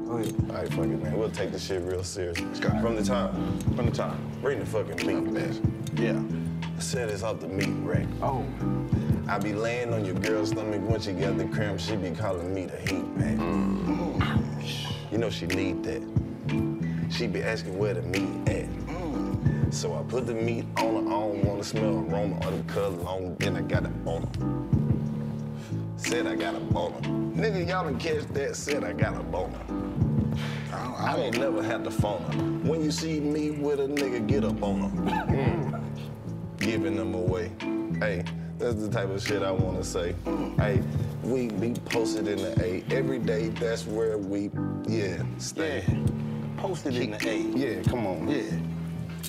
Go ahead. All right, fuck it, man. We'll take this shit real serious. From the top. From the top. Bring the fucking beat back. Yeah. I said it's off the meat rack. Oh. I be laying on your girl's stomach when she got the cramp. She be calling me the heat pack. Mm. You know she need that. She be asking where the meat at. Mm. So I put the meat on her. I don't wanna smell aroma or the cologne. Then I got it on her. Said I got a boner. Nigga, y'all done catch that. Said I got a boner. I don't never had to phone her. When you see me with a nigga, get up on her. Mm. Giving them away. Hey, that's the type of shit I wanna say. Hey, we be posted in the A. Every day, that's where we, yeah, stay. Yeah. Posted in the A. Yeah, come on. Yeah.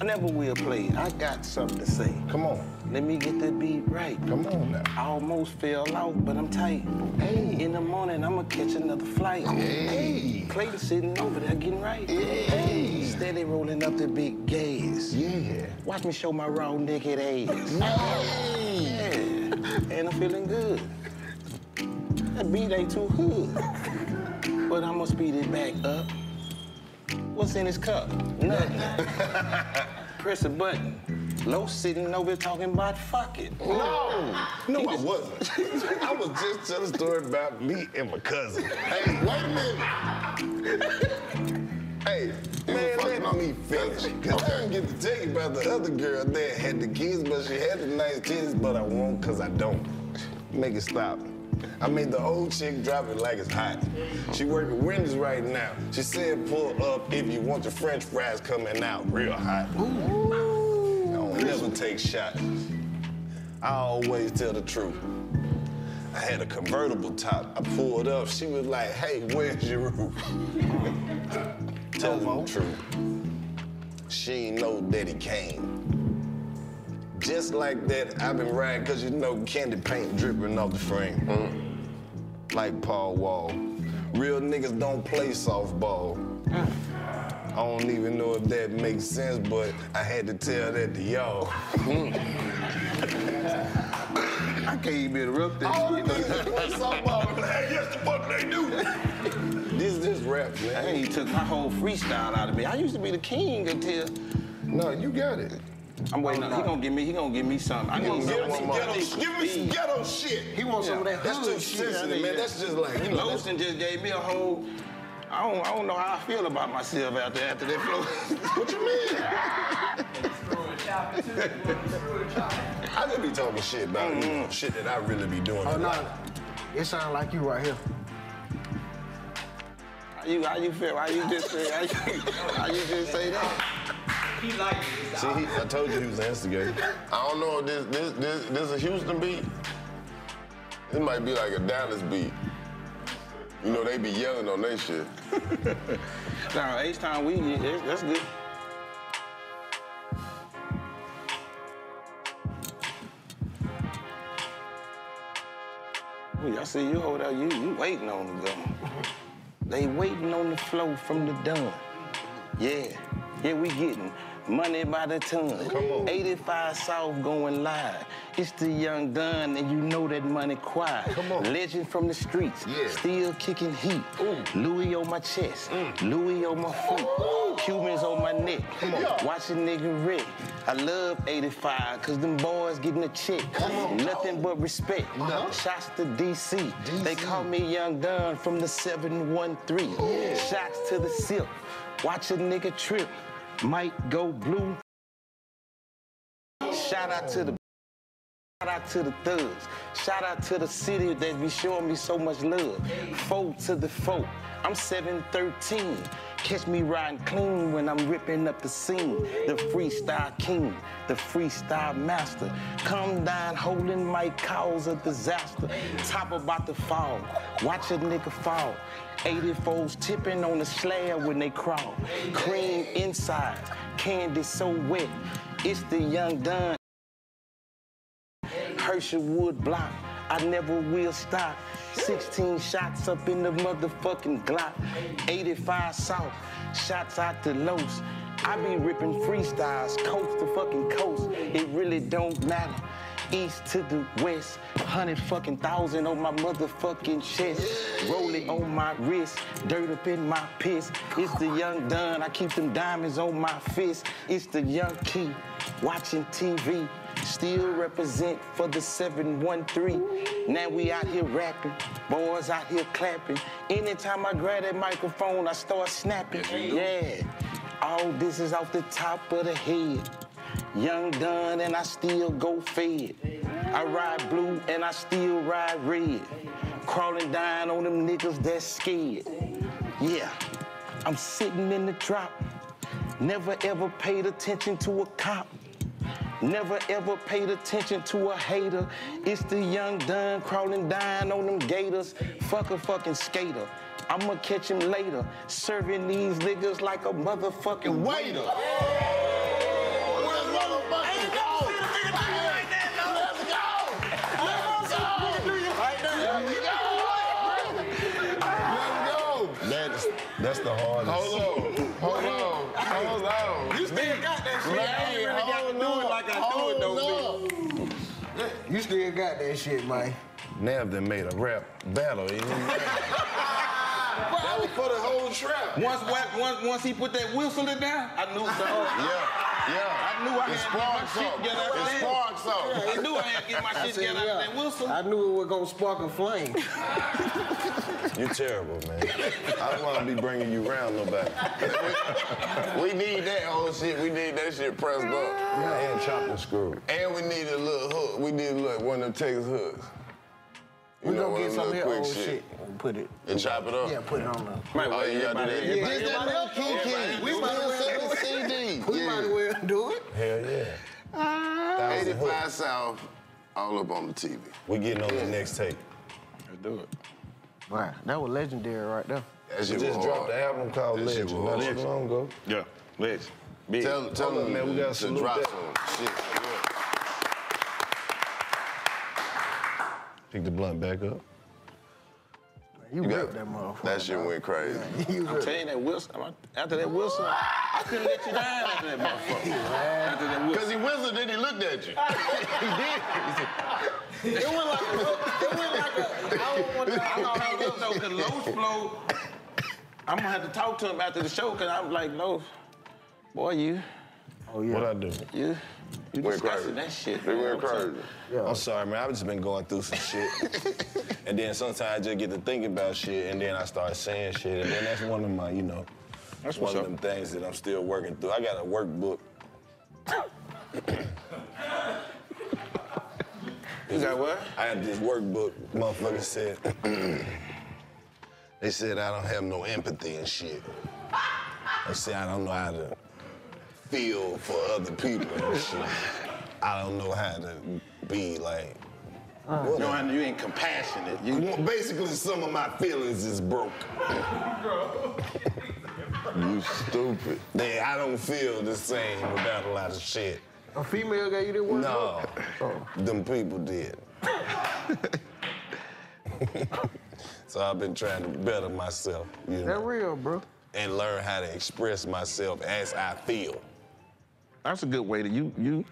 I never will play. I got something to say. Come on. Let me get that beat right. Come on now. I almost fell out, but I'm tight. Hey. In the morning, I'ma catch another flight. Hey. Clayton sitting over there getting right. Hey. Steady rolling up the big gas. Yeah. Watch me show my raw naked ass. Hey. Yeah. And I'm feeling good. That beat ain't too hood. But I'ma speed it back up. What's in his cup? Nothing. Press a button. Low sitting over talking about fuck it. No, no, I wasn't. I was just telling a story about me and my cousin. Hey, wait a minute. hey, man, let me finish. Cause I didn't get to tell you about the other girl that had the kids, but she had the nice titties, but I won't cause I don't. Make it stop. I made the old chick drop it like it's hot. She working Wendy's right now. She said pull up if you want your french fries coming out real hot. Don't never take shots. I always tell the truth. I had a convertible top. I pulled up. She was like, hey, where's your roof? Tell the truth. She ain't know Daddy came. Just like that, I've been riding because you know candy paint dripping off the frame. Like Paul Wall. Real niggas don't play softball. Mm. Don't even know if that makes sense, but I had to tell that to y'all. I can't even interrupt that. Oh, shit. Hey, yes, the fuck they do. This this rap, man. ain't took my whole freestyle out of me. I used to be the king until No, you got it. I'm waiting. on He gonna give me. He gonna give me something. I need Give some ghetto, give me some ghetto shit. He wants some of that That's too shit. sensitive, man. That's just like, you know, Lotion just gave me a whole. I don't, I don't know how I feel about myself after after that flow. what you mean? I just be talking shit about you know, mm-hmm. shit that I really be doing. Oh no, life. it sound like you right here. How you how you feel? How you just say? How you, how you just say that? He likes it. See, he, I told you he was an instigator. I don't know if this this this this a Houston beat. This might be like a Dallas beat. You know they be yelling on their shit. Now, H time we yeah, that's good. Ooh, I see you over there. You you waiting on the gun. They waiting on the flow from the dun. Yeah, yeah, we getting money by the ton. Come on. 85 South going live. It's the young gun, and you know that money quiet. Come on. Legend from the streets. Yeah. Still kicking heat. Ooh. Louis on my chest. Mm. Louis on my feet. Cubans on my neck. Come on. Watch a nigga wreck. I love 85, cause them boys getting a check. Nothing but respect. Uh-huh. Shots to DC. They call me Young Gun from the 713. Shots to the silk. Watch a nigga trip. Might go blue. Shout out to the Shout out to the thugs. Shout out to the city that be showing me so much love. Four to the four. I'm 713. Catch me riding clean when I'm ripping up the scene. The freestyle king, the freestyle master. Come down holding might cause a disaster. Top about to fall. Watch a nigga fall. 84s tipping on the slab when they crawl. Cream inside, candy so wet. It's the young Dunn. Herschelwood block. I never will stop. 16 shots up in the motherfucking Glock. 85 South. Shots out to Los. I be ripping freestyles, coast to fucking coast. It really don't matter. East to the west, hundred fucking thousand on my motherfucking chest. Roll it on my wrist, dirt up in my piss. It's the young Dunn, I keep them diamonds on my fist. It's the young key, watching TV. Still represent for the 713. Now we out here rapping, boys out here clapping. Anytime I grab that microphone, I start snapping. Yeah, all this is off the top of the head. Young Dunn and I still go fed. I ride blue and I still ride red. Crawling down on them niggas that's scared. Yeah, I'm sitting in the drop. Never ever paid attention to a cop. Never ever paid attention to a hater. It's the young Dunn crawling down on them gators. Fuck a fucking skater. I'ma catch him later. Serving these niggas like a motherfucking waiter. You still got that shit, man. Nav done made a rap battle. That was for the whole trap. Once, once, once he put that whistle in there, I knew something. Yeah, yeah. I knew I It had to sparked get my shit together It that. sparked something. I knew I had to get my shit said, together after yeah. that whistle. I knew it was gonna spark a flame. You're terrible, man. I don't want to be bringing you around nobody. We need that whole shit. We need that shit pressed up. Yeah, And chopped and screwed. And we need a little hook. We need like one of them Texas hooks. You We know, gonna get some of little that quick oh, old shit and put it. And chop it up. Yeah, put it on the. Might Oh, you gotta do that. Yeah, Just that little kiki. We We might still as well- oh, CD. We might as well do it. Hell yeah. 85 South, all up on the TV. We getting on the next tape. Let's do it. Right, that was legendary right there. That We shit just was dropped hard. the album called That Legend. Not hard. too long ago. Yeah, let's. Big. Tell, tell them man, we gotta to salute drop that. some shit. Pick the blunt back up. You, got- ripped that motherfucker. That shit went crazy. You I'm ripped telling you that Wilson, after that Wilson, I couldn't let you down after that motherfucker. After that Wilson. Because he whistled, then he looked at you. he did. It went like a, it went like a, I don't want to, I thought I was though, cause Lowe's Flow, I'm gonna have to talk to him after the show, cause I'm like, no, boy, you, Oh, yeah. What I do? you, you Went discussing crazy. that shit. It man. went crazy. I'm sorry, man. I've just been going through some shit. and then sometimes I just get to thinking about shit, and then I start saying shit. And then that's one of my, you know, That's one what's of up. them things that I'm still working through. I got a workbook. You got what? I have this workbook, motherfucker said, they said I don't have no empathy and shit. They said I don't know how to feel for other people and shit. I don't know how to be like, uh. You, know, you ain't compassionate. You, Well, basically, some of my feelings is broke. You stupid. They, I don't feel the same about a lot of shit. A female gave you this one? No, oh. them people did. so I've been trying to better myself, you That real, bro. and learn how to express myself as I feel. That's a good way to you you.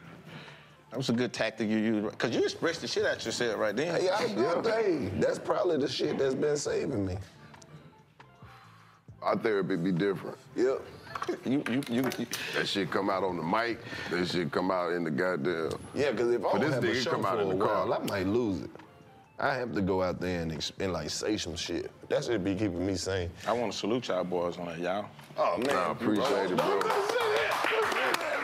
That was a good tactic you used, cause you expressed the shit out yourself right then. Hey, I, hey, that's probably the shit that's been saving me. Our therapy be different. Yep. You, you, you, you, That shit come out on the mic. That shit come out in the goddamn. Yeah, because if I For don't this have a show come out for in a the car. while, I might lose it. I have to go out there and, ex- and like say some shit. That should be keeping me sane. I want to salute y'all boys on that, y'all. Oh man, I appreciate it, bro.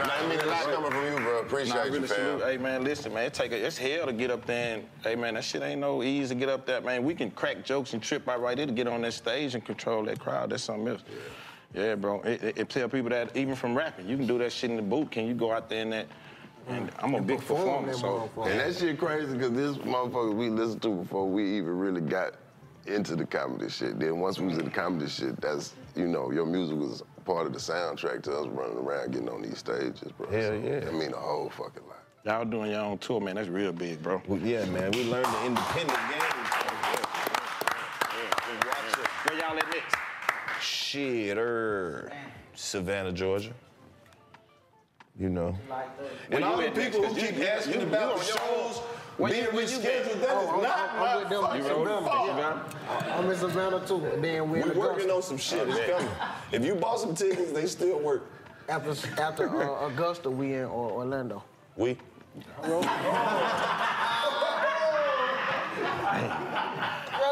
I mean a lot coming from you, bro. Appreciate Nah, I you, fam. salute. Hey man, listen, man, it take a, it's hell to get up there and hey man, that shit ain't no easy to get up there, man. We can crack jokes and trip out right there to get on that stage and control that crowd. That's something else. Yeah, bro. It, it, it tell people that even from rapping, you can do that shit in the boot. Can you go out there and that? And I'm a big perform performer, that so. And that shit crazy because this motherfucker we listened to before we even really got into the comedy shit. Then once we was in the comedy shit, that's you know your music was part of the soundtrack to us running around getting on these stages, bro. Hell So, yeah. I mean a whole fucking lot. y'all doing your own tour, man. That's real big, bro. Well, yeah, man, we learned the independent game. Where y'all at next? Shit, er, Savannah, Georgia. You know. And all the people who 'Cause you- keep asking about you on your shows Where being you- where you rescheduled, at? that is Oh, I'm- not I'm my with them. You fault. I'm in Savannah too. And then we in We're working on some shit. It's coming. If you bought some tickets, they still work. After, after uh, Augusta, we in Or- Orlando. We. Well,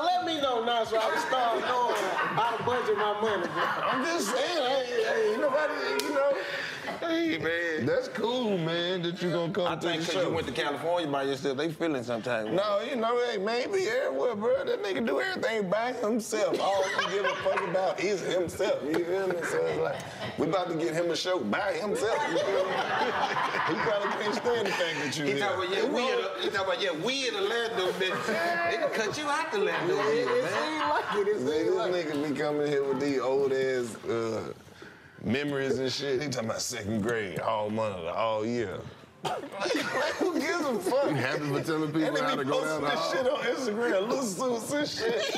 let me know now so I can start knowing how to budget my money, bro. I'm just saying, hey, hey, nobody, you know. Hey man. That's cool, man, that you gonna come I to think the because you went to California by yourself, they feeling sometimes. No, you know, hey, maybe everywhere, bro. That nigga do everything by himself. All he give a fuck about is himself. You feel me? So it's like, we about to get him a show by himself. You feel me? he probably can't stand the fact that you He here. talking about, yeah, we in, a- he talking about, yeah, we in Orlando, bitch. They can cut you out the Orlando, It, shit, it man. seemed like it. It Nigga, seemed like this nigga be coming here with these old ass uh, memories and shit. He talking about second grade, all monitor, all year. like, who gives a fuck? You happy for telling people how to go down posting the this hall? shit on Instagram, little suits and shit.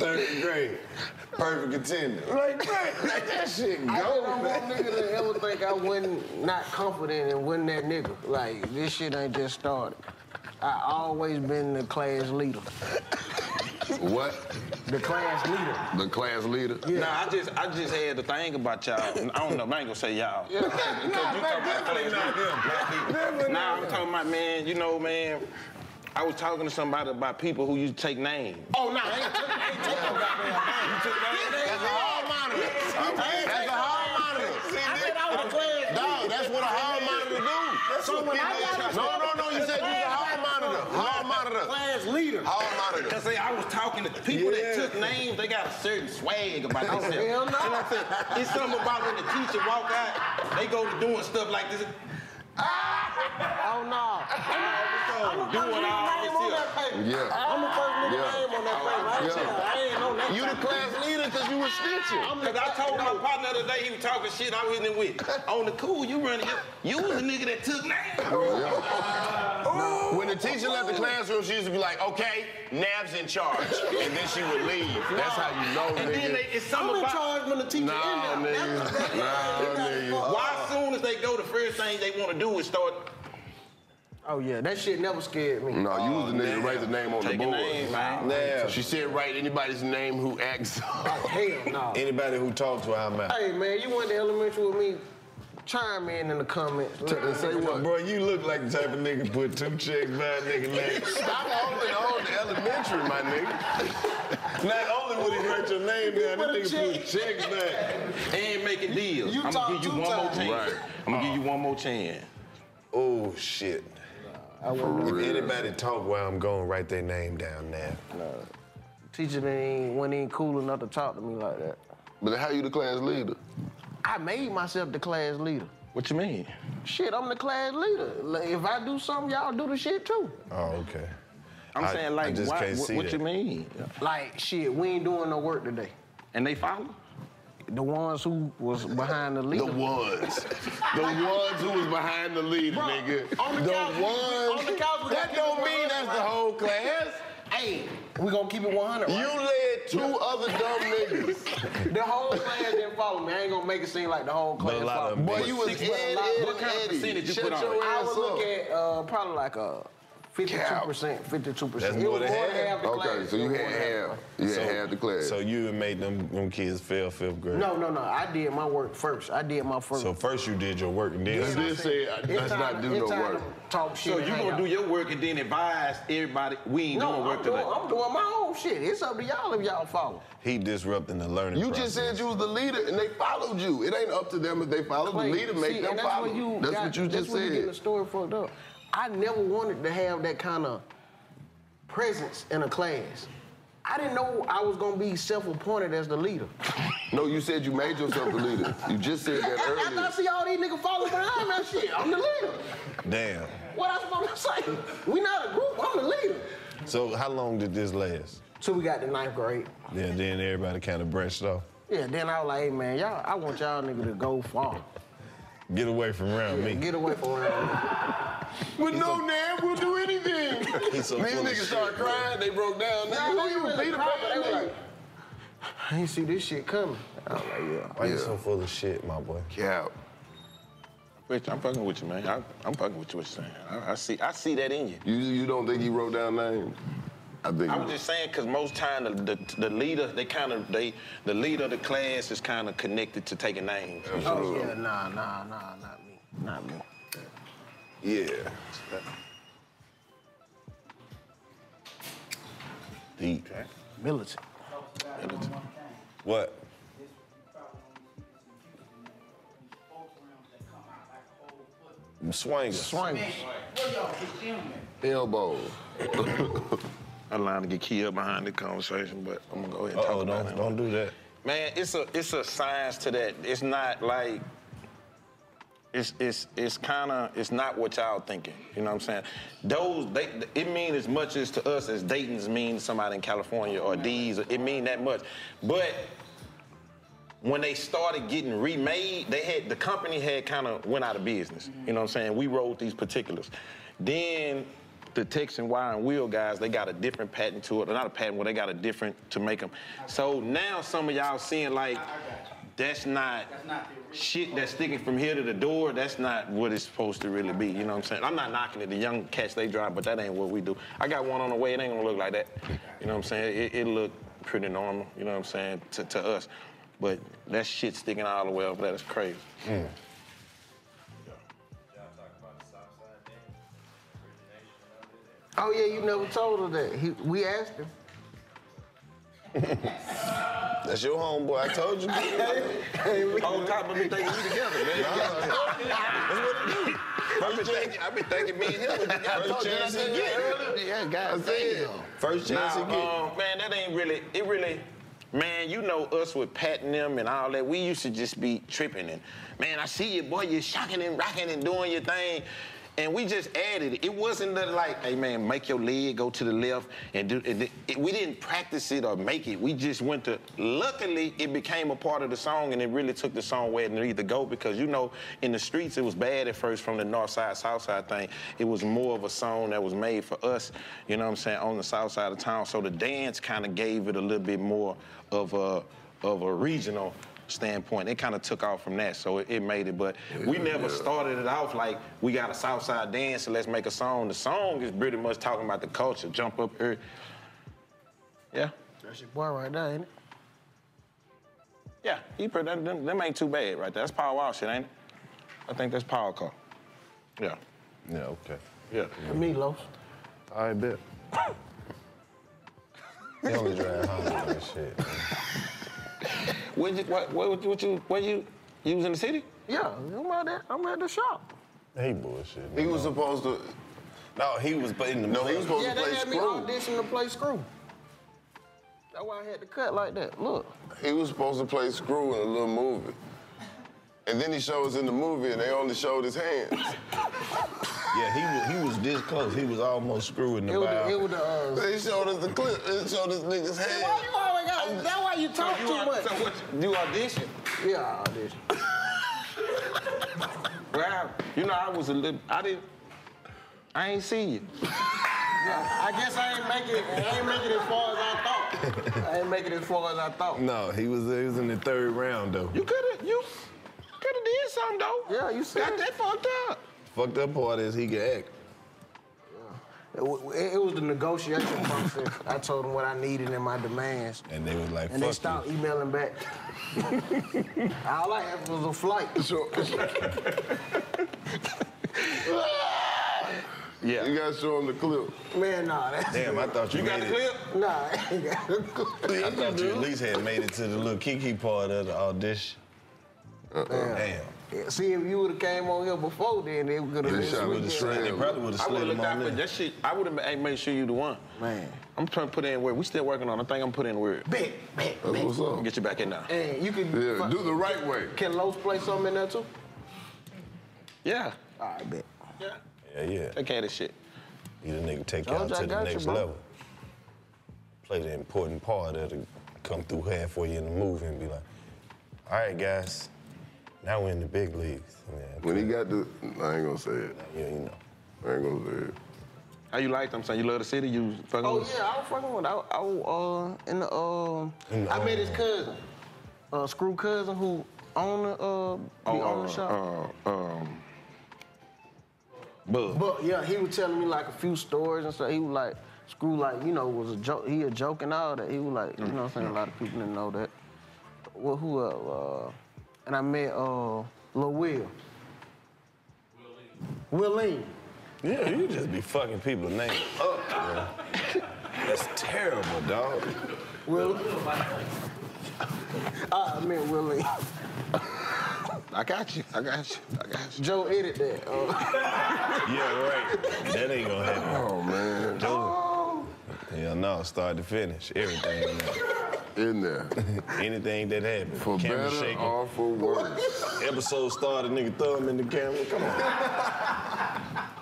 Third grade, perfect attendance. Like, man, let that shit I go, don't want man. nigga to ever think I wasn't not confident and wasn't that nigga. Like, this shit ain't just started. I always been the class leader. What? The class leader. The class leader? Nah, I just, I just had to think about y'all. I don't know, I ain't gonna say y'all. Because you talking about definitely not him. Definitely Nah, not I'm talking about, man, you know, man, I was talking to somebody about people who used to take names. Oh, no, I ain't took I ain't take no goddamn name. You took names? That's a hall monitor. That's a hall monitor. I said I was a class Dog, that's what a hall monitor do. So when I got No, no, no, you said you was a hall monitor. Hall monitor. class leader. Hall monitor. Cause see, I was talking to people that took names, they got a certain swag about Oh, themselves. hell no. And I said, it's something about when the teacher walk out, they go to doing stuff like this. Ah! Oh no. I'm the first Doing nigga all name this on that paper. Yeah. I'm the first nigga Yeah. name on that oh, paper. I ain't, Yeah. I ain't on that You the class leader because you were snitching. I'm Cause I told my partner the other day he was talking shit. I was in with on the cool. You running. You, you was the nigga that took names. When the teacher left the classroom, she used to be like, okay, Nav's in charge. And then she would leave. That's how you know, And then nigga. they, it's I'm something in charge when the teacher Nah, in there. nigga. Nah, nigga. why as soon as they go, the first thing they want to do is start Oh yeah, that shit never scared me. No, you was the nigga to write the name on the taking board. names, man. Now, She said write anybody's name who acts. Hell no. anybody who talked to her, I'm out. Hey man, you went to elementary with me. Chime in in the comments. Let me say what? Bro, you look like the type of nigga put two checks by a nigga name. Stop holding on to elementary, my nigga. Not only would he write your name down, put a this nigga put check. checks back. and making deals. You I'm gonna give you two one more chance. Right. I'm gonna give you oh. one more chance. Oh shit. For If real. anybody talk while I'm going, write their name down now. Teacher ain't wasn't even cool enough to talk to me like that. But how you the class leader? I made myself the class leader. What you mean? Shit, I'm the class leader. Like, If I do something, y'all do the shit too. Oh, okay. I'm I- saying I like, just why, can't what, see what that. you mean? Like shit, we ain't doing no work today. And they follow? The ones who was behind the lead. The ones. the ones who was behind the leader, nigga. on the the couch, ones. on the couch, we that don't mean that's the whole class. Hey, we gonna keep it 100. You led two other dumb niggas. The whole class didn't follow me. I ain't gonna make it seem like the whole class But a lot followed of me. them Boy, you was Six Ed, Ed, what kind of Eddie. percentage you Shut put on your it? I ass would look at uh, probably like a 52%, 52%. That's more than half. half the class. Okay, so you had half. You had half the class. So you made them, them kids fail fifth grade. No, no, no. I did my work first. I did my first. So first you did your work and then. You just said, uh, It's let's not do it's no work. to Talk shit. So you hang gonna out. do your work and then advise everybody we ain't No, doing work I'm doing, today. I'm doing my own shit. It's up to y'all if y'all follow. He disrupting the learning You process. just said you was the leader and they followed you. It ain't up to them if they follow. The leader make see, them and that's follow. What you that's got- what you that's just where you getting the said. story fucked up. I never wanted to have that kind of presence in a class. I didn't know I was gonna be self-appointed as the leader. No, you said you made yourself the leader. You just said that After I earlier. see all these niggas following behind that shit, I'm the leader. Damn. What I supposed to say? We not a group. I'm the leader. So how long did this last? So we got the ninth grade. Yeah, then everybody kind of branched off. Yeah, then I was like, hey man, y'all, I want y'all niggas to go far. Get away from around me. Get away from around me. But no, man, we'll do anything. These niggas shit, started crying. They broke down. Nah, Nigga, who you, really Peter cried, they were nigga? like, I ain't see this shit coming. I was like, yeah. Why you so full of shit, my boy? Cap. Rich, I'm fucking with you, man. I, I'm fucking with you. What you're saying. I, I see. I see that in you. You you don't think he wrote down names? I think. I he- was just saying because most time the, the, the leader, they kind of they the leader of the class is kind of connected to taking names. Oh yeah, nah, nah, nah, not me, not me. Yeah. Deep. Militant. What? Swingers. Swingers. Elbow. I'm lying to get key up behind the conversation, but I'm gonna go ahead and talk Oh, about don't it. don't do that. Man, it's a it's a science to that. It's not like it's it's it's kind of it's not what y'all thinking. You know what I'm saying? Those they it mean as much as to us as Dayton's mean to somebody in California or D's. It mean that much, but when they started getting remade, they had the company had kind of went out of business. You know what I'm saying? We wrote these particulars. Then the Texan Wire and Wheel guys, they got a different patent to it. Or not a patent, well, they got a different to make them. So now some of y'all seeing like that's not shit that's sticking from here to the door. That's not what it's supposed to really be. You know what I'm saying? I'm not knocking it. The young cats they drive, but that ain't what we do. I got one on the way. It ain't gonna look like that. You know what I'm saying? It, it look pretty normal. You know what I'm saying to, to us. But that shit sticking all the way up there is crazy. Hmm. Oh yeah, you never told her that. He, we asked him. That's your homeboy. I told you. On top of me thinking we together, man. That's what it do. Been thinking, I've been thinking me and him was together. First chance he get. Yeah, God. First chance he get. um, man, that ain't really. It really. Man, you know us with patting them and all that. We used to just be tripping and, man, I see you, boy, you're shocking and rocking and doing your thing. And we just added it. It wasn't nothing like, hey man, make your leg go to the left and do. And it, we didn't practice it or make it. We just went to. Luckily, it became a part of the song, and it really took the song where it needed to go because you know, in the streets, it was bad at first from the north side, south side thing. It was more of a song that was made for us. You know what I'm saying? On the south side of town, so the dance kind of gave it a little bit more of a of a regional standpoint. It kind of took off from that, so it, it made it. But we never started it off like we got a Southside dance, so let's make a song. The song is pretty much talking about the culture. Jump up here. Yeah, That's your boy right there, ain't it? yeah. He pretty, them, them, them ain't too bad right there. That's Paul Wall shit, ain't it? I think that's Power Car. Yeah, Yeah, okay. yeah. Me, Los. I bet. He only drive home and shit. What you, what, what, what you, what you, you was in the city? Yeah, I'm out there. I'm at the shop. Hey, bullshit. He was supposed to. No, he was in the No, he was supposed Yeah, to they play had me screw. audition to play screw. That's why I had to cut like that. Look. He was supposed to play screw in a little movie. And then he shows in the movie and they only showed his hands. Yeah, he was he was this close. He was almost screwing the It was bow. the, it was the uh, They showed us the clip. They showed this nigga's head. Why you always got? That's why you talk too much. So what, you audition? Yeah, I audition. Well, you know, I was a little, I didn't, I ain't see you. Yeah, I guess I ain't make it. I ain't make it as far as I thought. I ain't make it as far as I thought. No, he was he was in the third round though. You coulda, you coulda did something though. Yeah, you said Got that fucked up. Fucked up part is he could act. It, it- it was the negotiation process. I told them what I needed and my demands, And they was like, and they stopped you. emailing back. All I had was a flight. So, Yeah. you gotta show him the clip. Man, nah, that's Damn, I thought you, You got made the it. clip? Nah, I ain't got a clue. I thought you at least had made it to the little Keke part of the audition. Damn. Yeah, See, if you would have came on here before then, it could have They been shot with sweet. the Yeah. strand. They probably would have I would slid have him looked out on for there. that shit. I would have made sure you the one. Man. I'm trying to put in word. We still working on. it. I think I'm putting in word. Bet, bet, That's bet. what's up. Get you back in now. And you can Yeah, do the right way. Can Los play something in there too? Yeah. All right, bet. Yeah. Yeah, yeah. Take care of this shit. You the nigga take Told y'all to the got you, next level. Play the important part of it. Come through halfway in the movie and be like, all right, guys, now we're in the big leagues. And When he got the, I ain't gonna say it. yeah, you know. I ain't gonna say it. How you like them? Saying you love the city? You fucking Oh with? yeah, I was fucking with. I, I was uh, in the um. In the, I met uh, his cousin, uh, Screw cousin who own the uh, be on the shop. uh, um, Bug. But yeah, he was telling me like a few stories and stuff. He was like, Screw like you know was a joke. He a joke and all that. He was like, you know, what I'm saying a lot of people didn't know that. Well, who else? Uh, and I met uh, Lil Will. Willie. Yeah, you just be fucking people's names up, bro. That's terrible, dog. Will. I met Willie. I got you. I got you. I got you. Joe edit that. Uh, Yeah, right. That ain't gonna happen. Oh man, oh, Yeah, no, start to finish. Everything. In there. Anything that happened. For Camera better shaking. or for worse. Episode started, nigga thumb in the camera. Come on.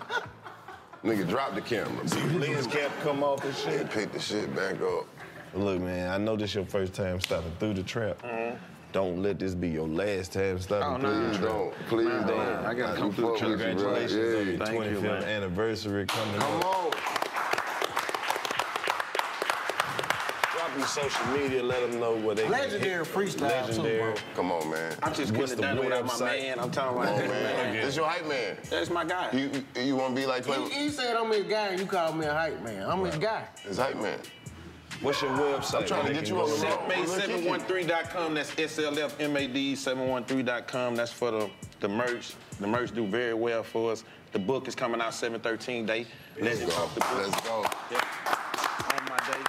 Nigga, drop the camera. See, lens cap come off and They shit. picked the shit back up. Look, man, I know this your first time stopping through the trap. Mm-hmm. Don't let this be your last time stopping Oh, through no. the Please trap. don't. Please Man, don't. man, I gotta You come through the fuck with you, bro. Congratulations Yeah. on your Thank you, 25th anniversary coming Come up. on. Drop your social media, let them know what they Legendary freestyle, too, Legendary. bro. Come on, man. I just What's couldn't have the done it without my man. I'm talking about Come that, man. man. This your hype man. That's my guy. You you, you want to be like play He, he said I'm his guy and you called me a hype man. I'm his guy. his hype man. What's your website? I'm trying to get you on go the see- road. Selfmade713.com. That's SLFMAD713.com. That's for the, the merch. The merch do very well for us. The book is coming out 713 day. Let's Legends go. off the book. Let's go. Yeah. On my day.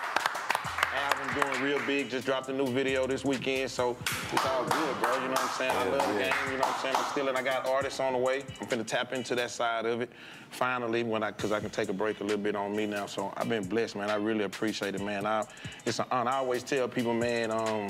Doing real big. Just dropped a new video this weekend, so it's all good, bro. You know what I'm saying? I love the game. You know what I'm saying? I'm still, and I got artists on the way. I'm finna tap into that side of it. Finally, when I, cause I can take a break a little bit on me now. So I've been blessed, man. I really appreciate it, man. I, it's an honor. I always tell people, man. Um,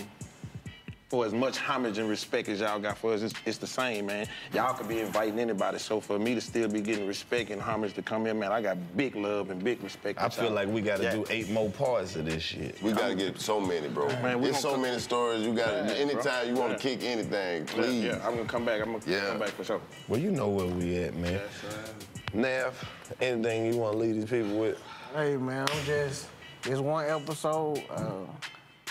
for as much homage and respect as y'all got for us, it's, it's the same, man. Y'all could be inviting anybody. So for me to still be getting respect and homage to come in, man, I got big love and big respect. I feel y'all. like we gotta Yeah. do eight more parts of this shit. We gotta get so many, bro. Man, we There's so come- many stories. You gotta. Yeah, anytime you want to Yeah. kick anything, please. Yeah, I'm gonna come back. I'm gonna Yeah. come back for sure. Well, you know where we at, man. Nav, anything you want to leave these people with? Hey man, I'm just it's one episode. Uh,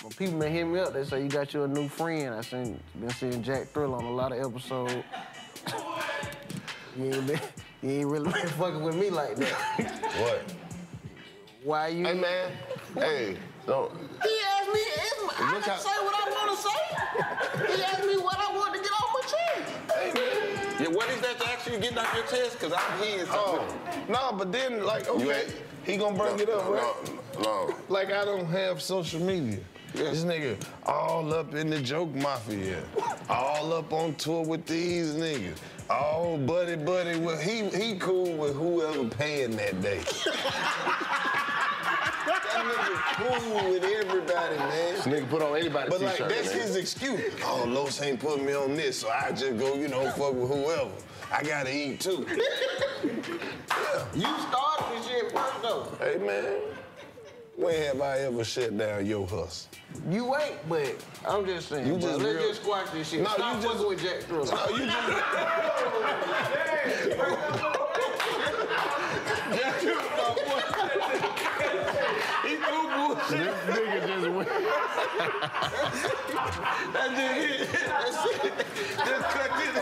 when people been hitting me up, they say you got you a new friend. I seen been seeing Jack Thrill on a lot of episodes. you ain't been, you ain't really been fucking with me like that. What? Why you? Hey man, hey, don't. He asked me. It's my, I Look can how- say what I want to say. he asked me what I want to get off my chest. Hey, man. Yeah, what is that to actually getting off your chest? Cause I'm hearing Oh, something. no, but then, like, okay, ain't- he gonna bring it up, no, right? No, no. Like, I don't have social media. This nigga all up in the joke mafia, all up on tour with these niggas, all buddy buddy with he he cool with whoever paying that day. that nigga cool with everybody, man. This nigga put on anybody's But like that's man. his excuse. Oh, Los ain't putting me on this, so I just go, you know, fuck with whoever. I gotta eat too. You started this shit first though. Hey man, when have I ever shut down your hustle? You ain't, but I'm just saying. You bro, just let's real- just squash this shit. No, Stop you just- fucking with Jack Thrill. No, you He threw bullshit. This nigga just went. That just hit. That's it. Just cut this.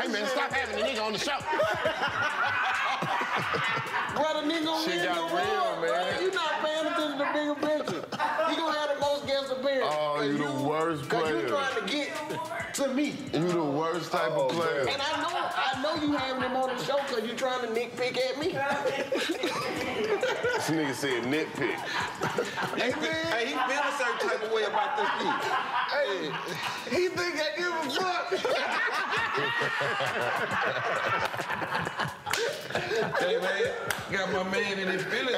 Hey man, stop having the nigga on the show. Brother, nigga gonna win got the real, You the worst type of oh, player. And I know, I know you having him on the show because you trying to nitpick at me. This nigga said nitpick. He feel, hey, he feel a certain type of way about this thing. Hey, he think I give a fuck. Hey man, got my man in his feelings.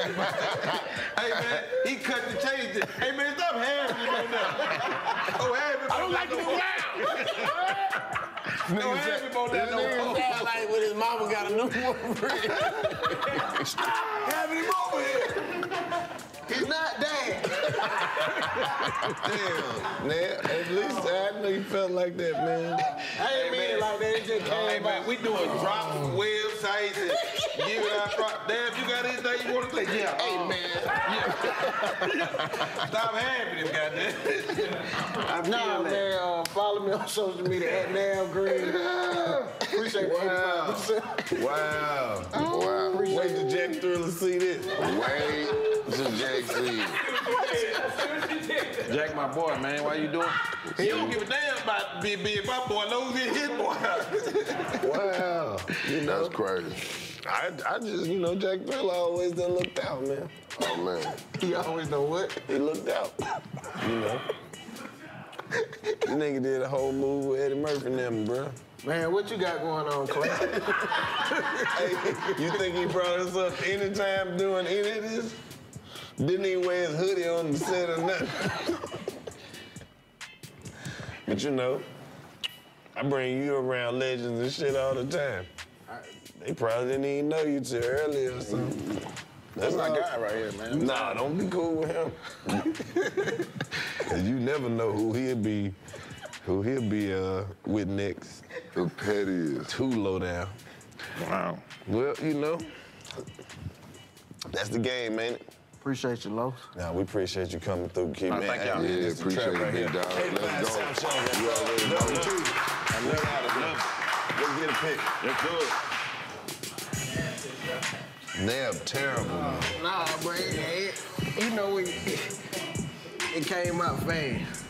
Hey man, he cut the change. it. Hey man, stop having him on there. Oh, have him. I don't like him around. Don't have him on that no more. sound like when his mama got a new boyfriend. Having him over here. He's not dead. Damn, man. At least I know you felt like that, man. I ain't mean it like that. It just Hey man, we doing drops from websites and giving out drops. Damn, you got anything you want to say? Yeah. Hey uh, man. Stop having him, goddamn. Nah, that. man, uh, follow me on social media at Nam Green. Appreciate the 85%. Wow. Wow. Wait till Jack Thriller see this. Wait till Jack see. Jack, my boy, man, why you doing? He don't give a damn about being, being my boy, long as his boy. Wow. You know, That's crazy. I, I just, you know, Jack Thriller always done looked out, man. Oh man. He always know what. He looked out. You know. This nigga did a whole move with Eddie Murphy and them, bro. Man, what you got going on, Clay? Hey, you think he brought us up anytime doing any of this? Didn't even wear his hoodie on the set or nothing. but you know, I bring you around legends and shit all the time. They probably didn't even know you till early or something. That's my guy right here, man. Nah, don't be cool with him. 'Cause you never know who he'll be, who he'll be uh, with next. The pettiest. Too low down. Wow. Well, you know, that's the game, man. Appreciate you, Los. Now we appreciate you coming through, Keep Nah, man. thank y'all. Yeah, this appreciate trap it, right here. dog. Hey, Let's fine, go. South Show. You already Love know. you. I love y'all. Let's get a pic. Let's do it. Neb, terrible, man. Nah, bro, it, it, you know, it, it came out fast.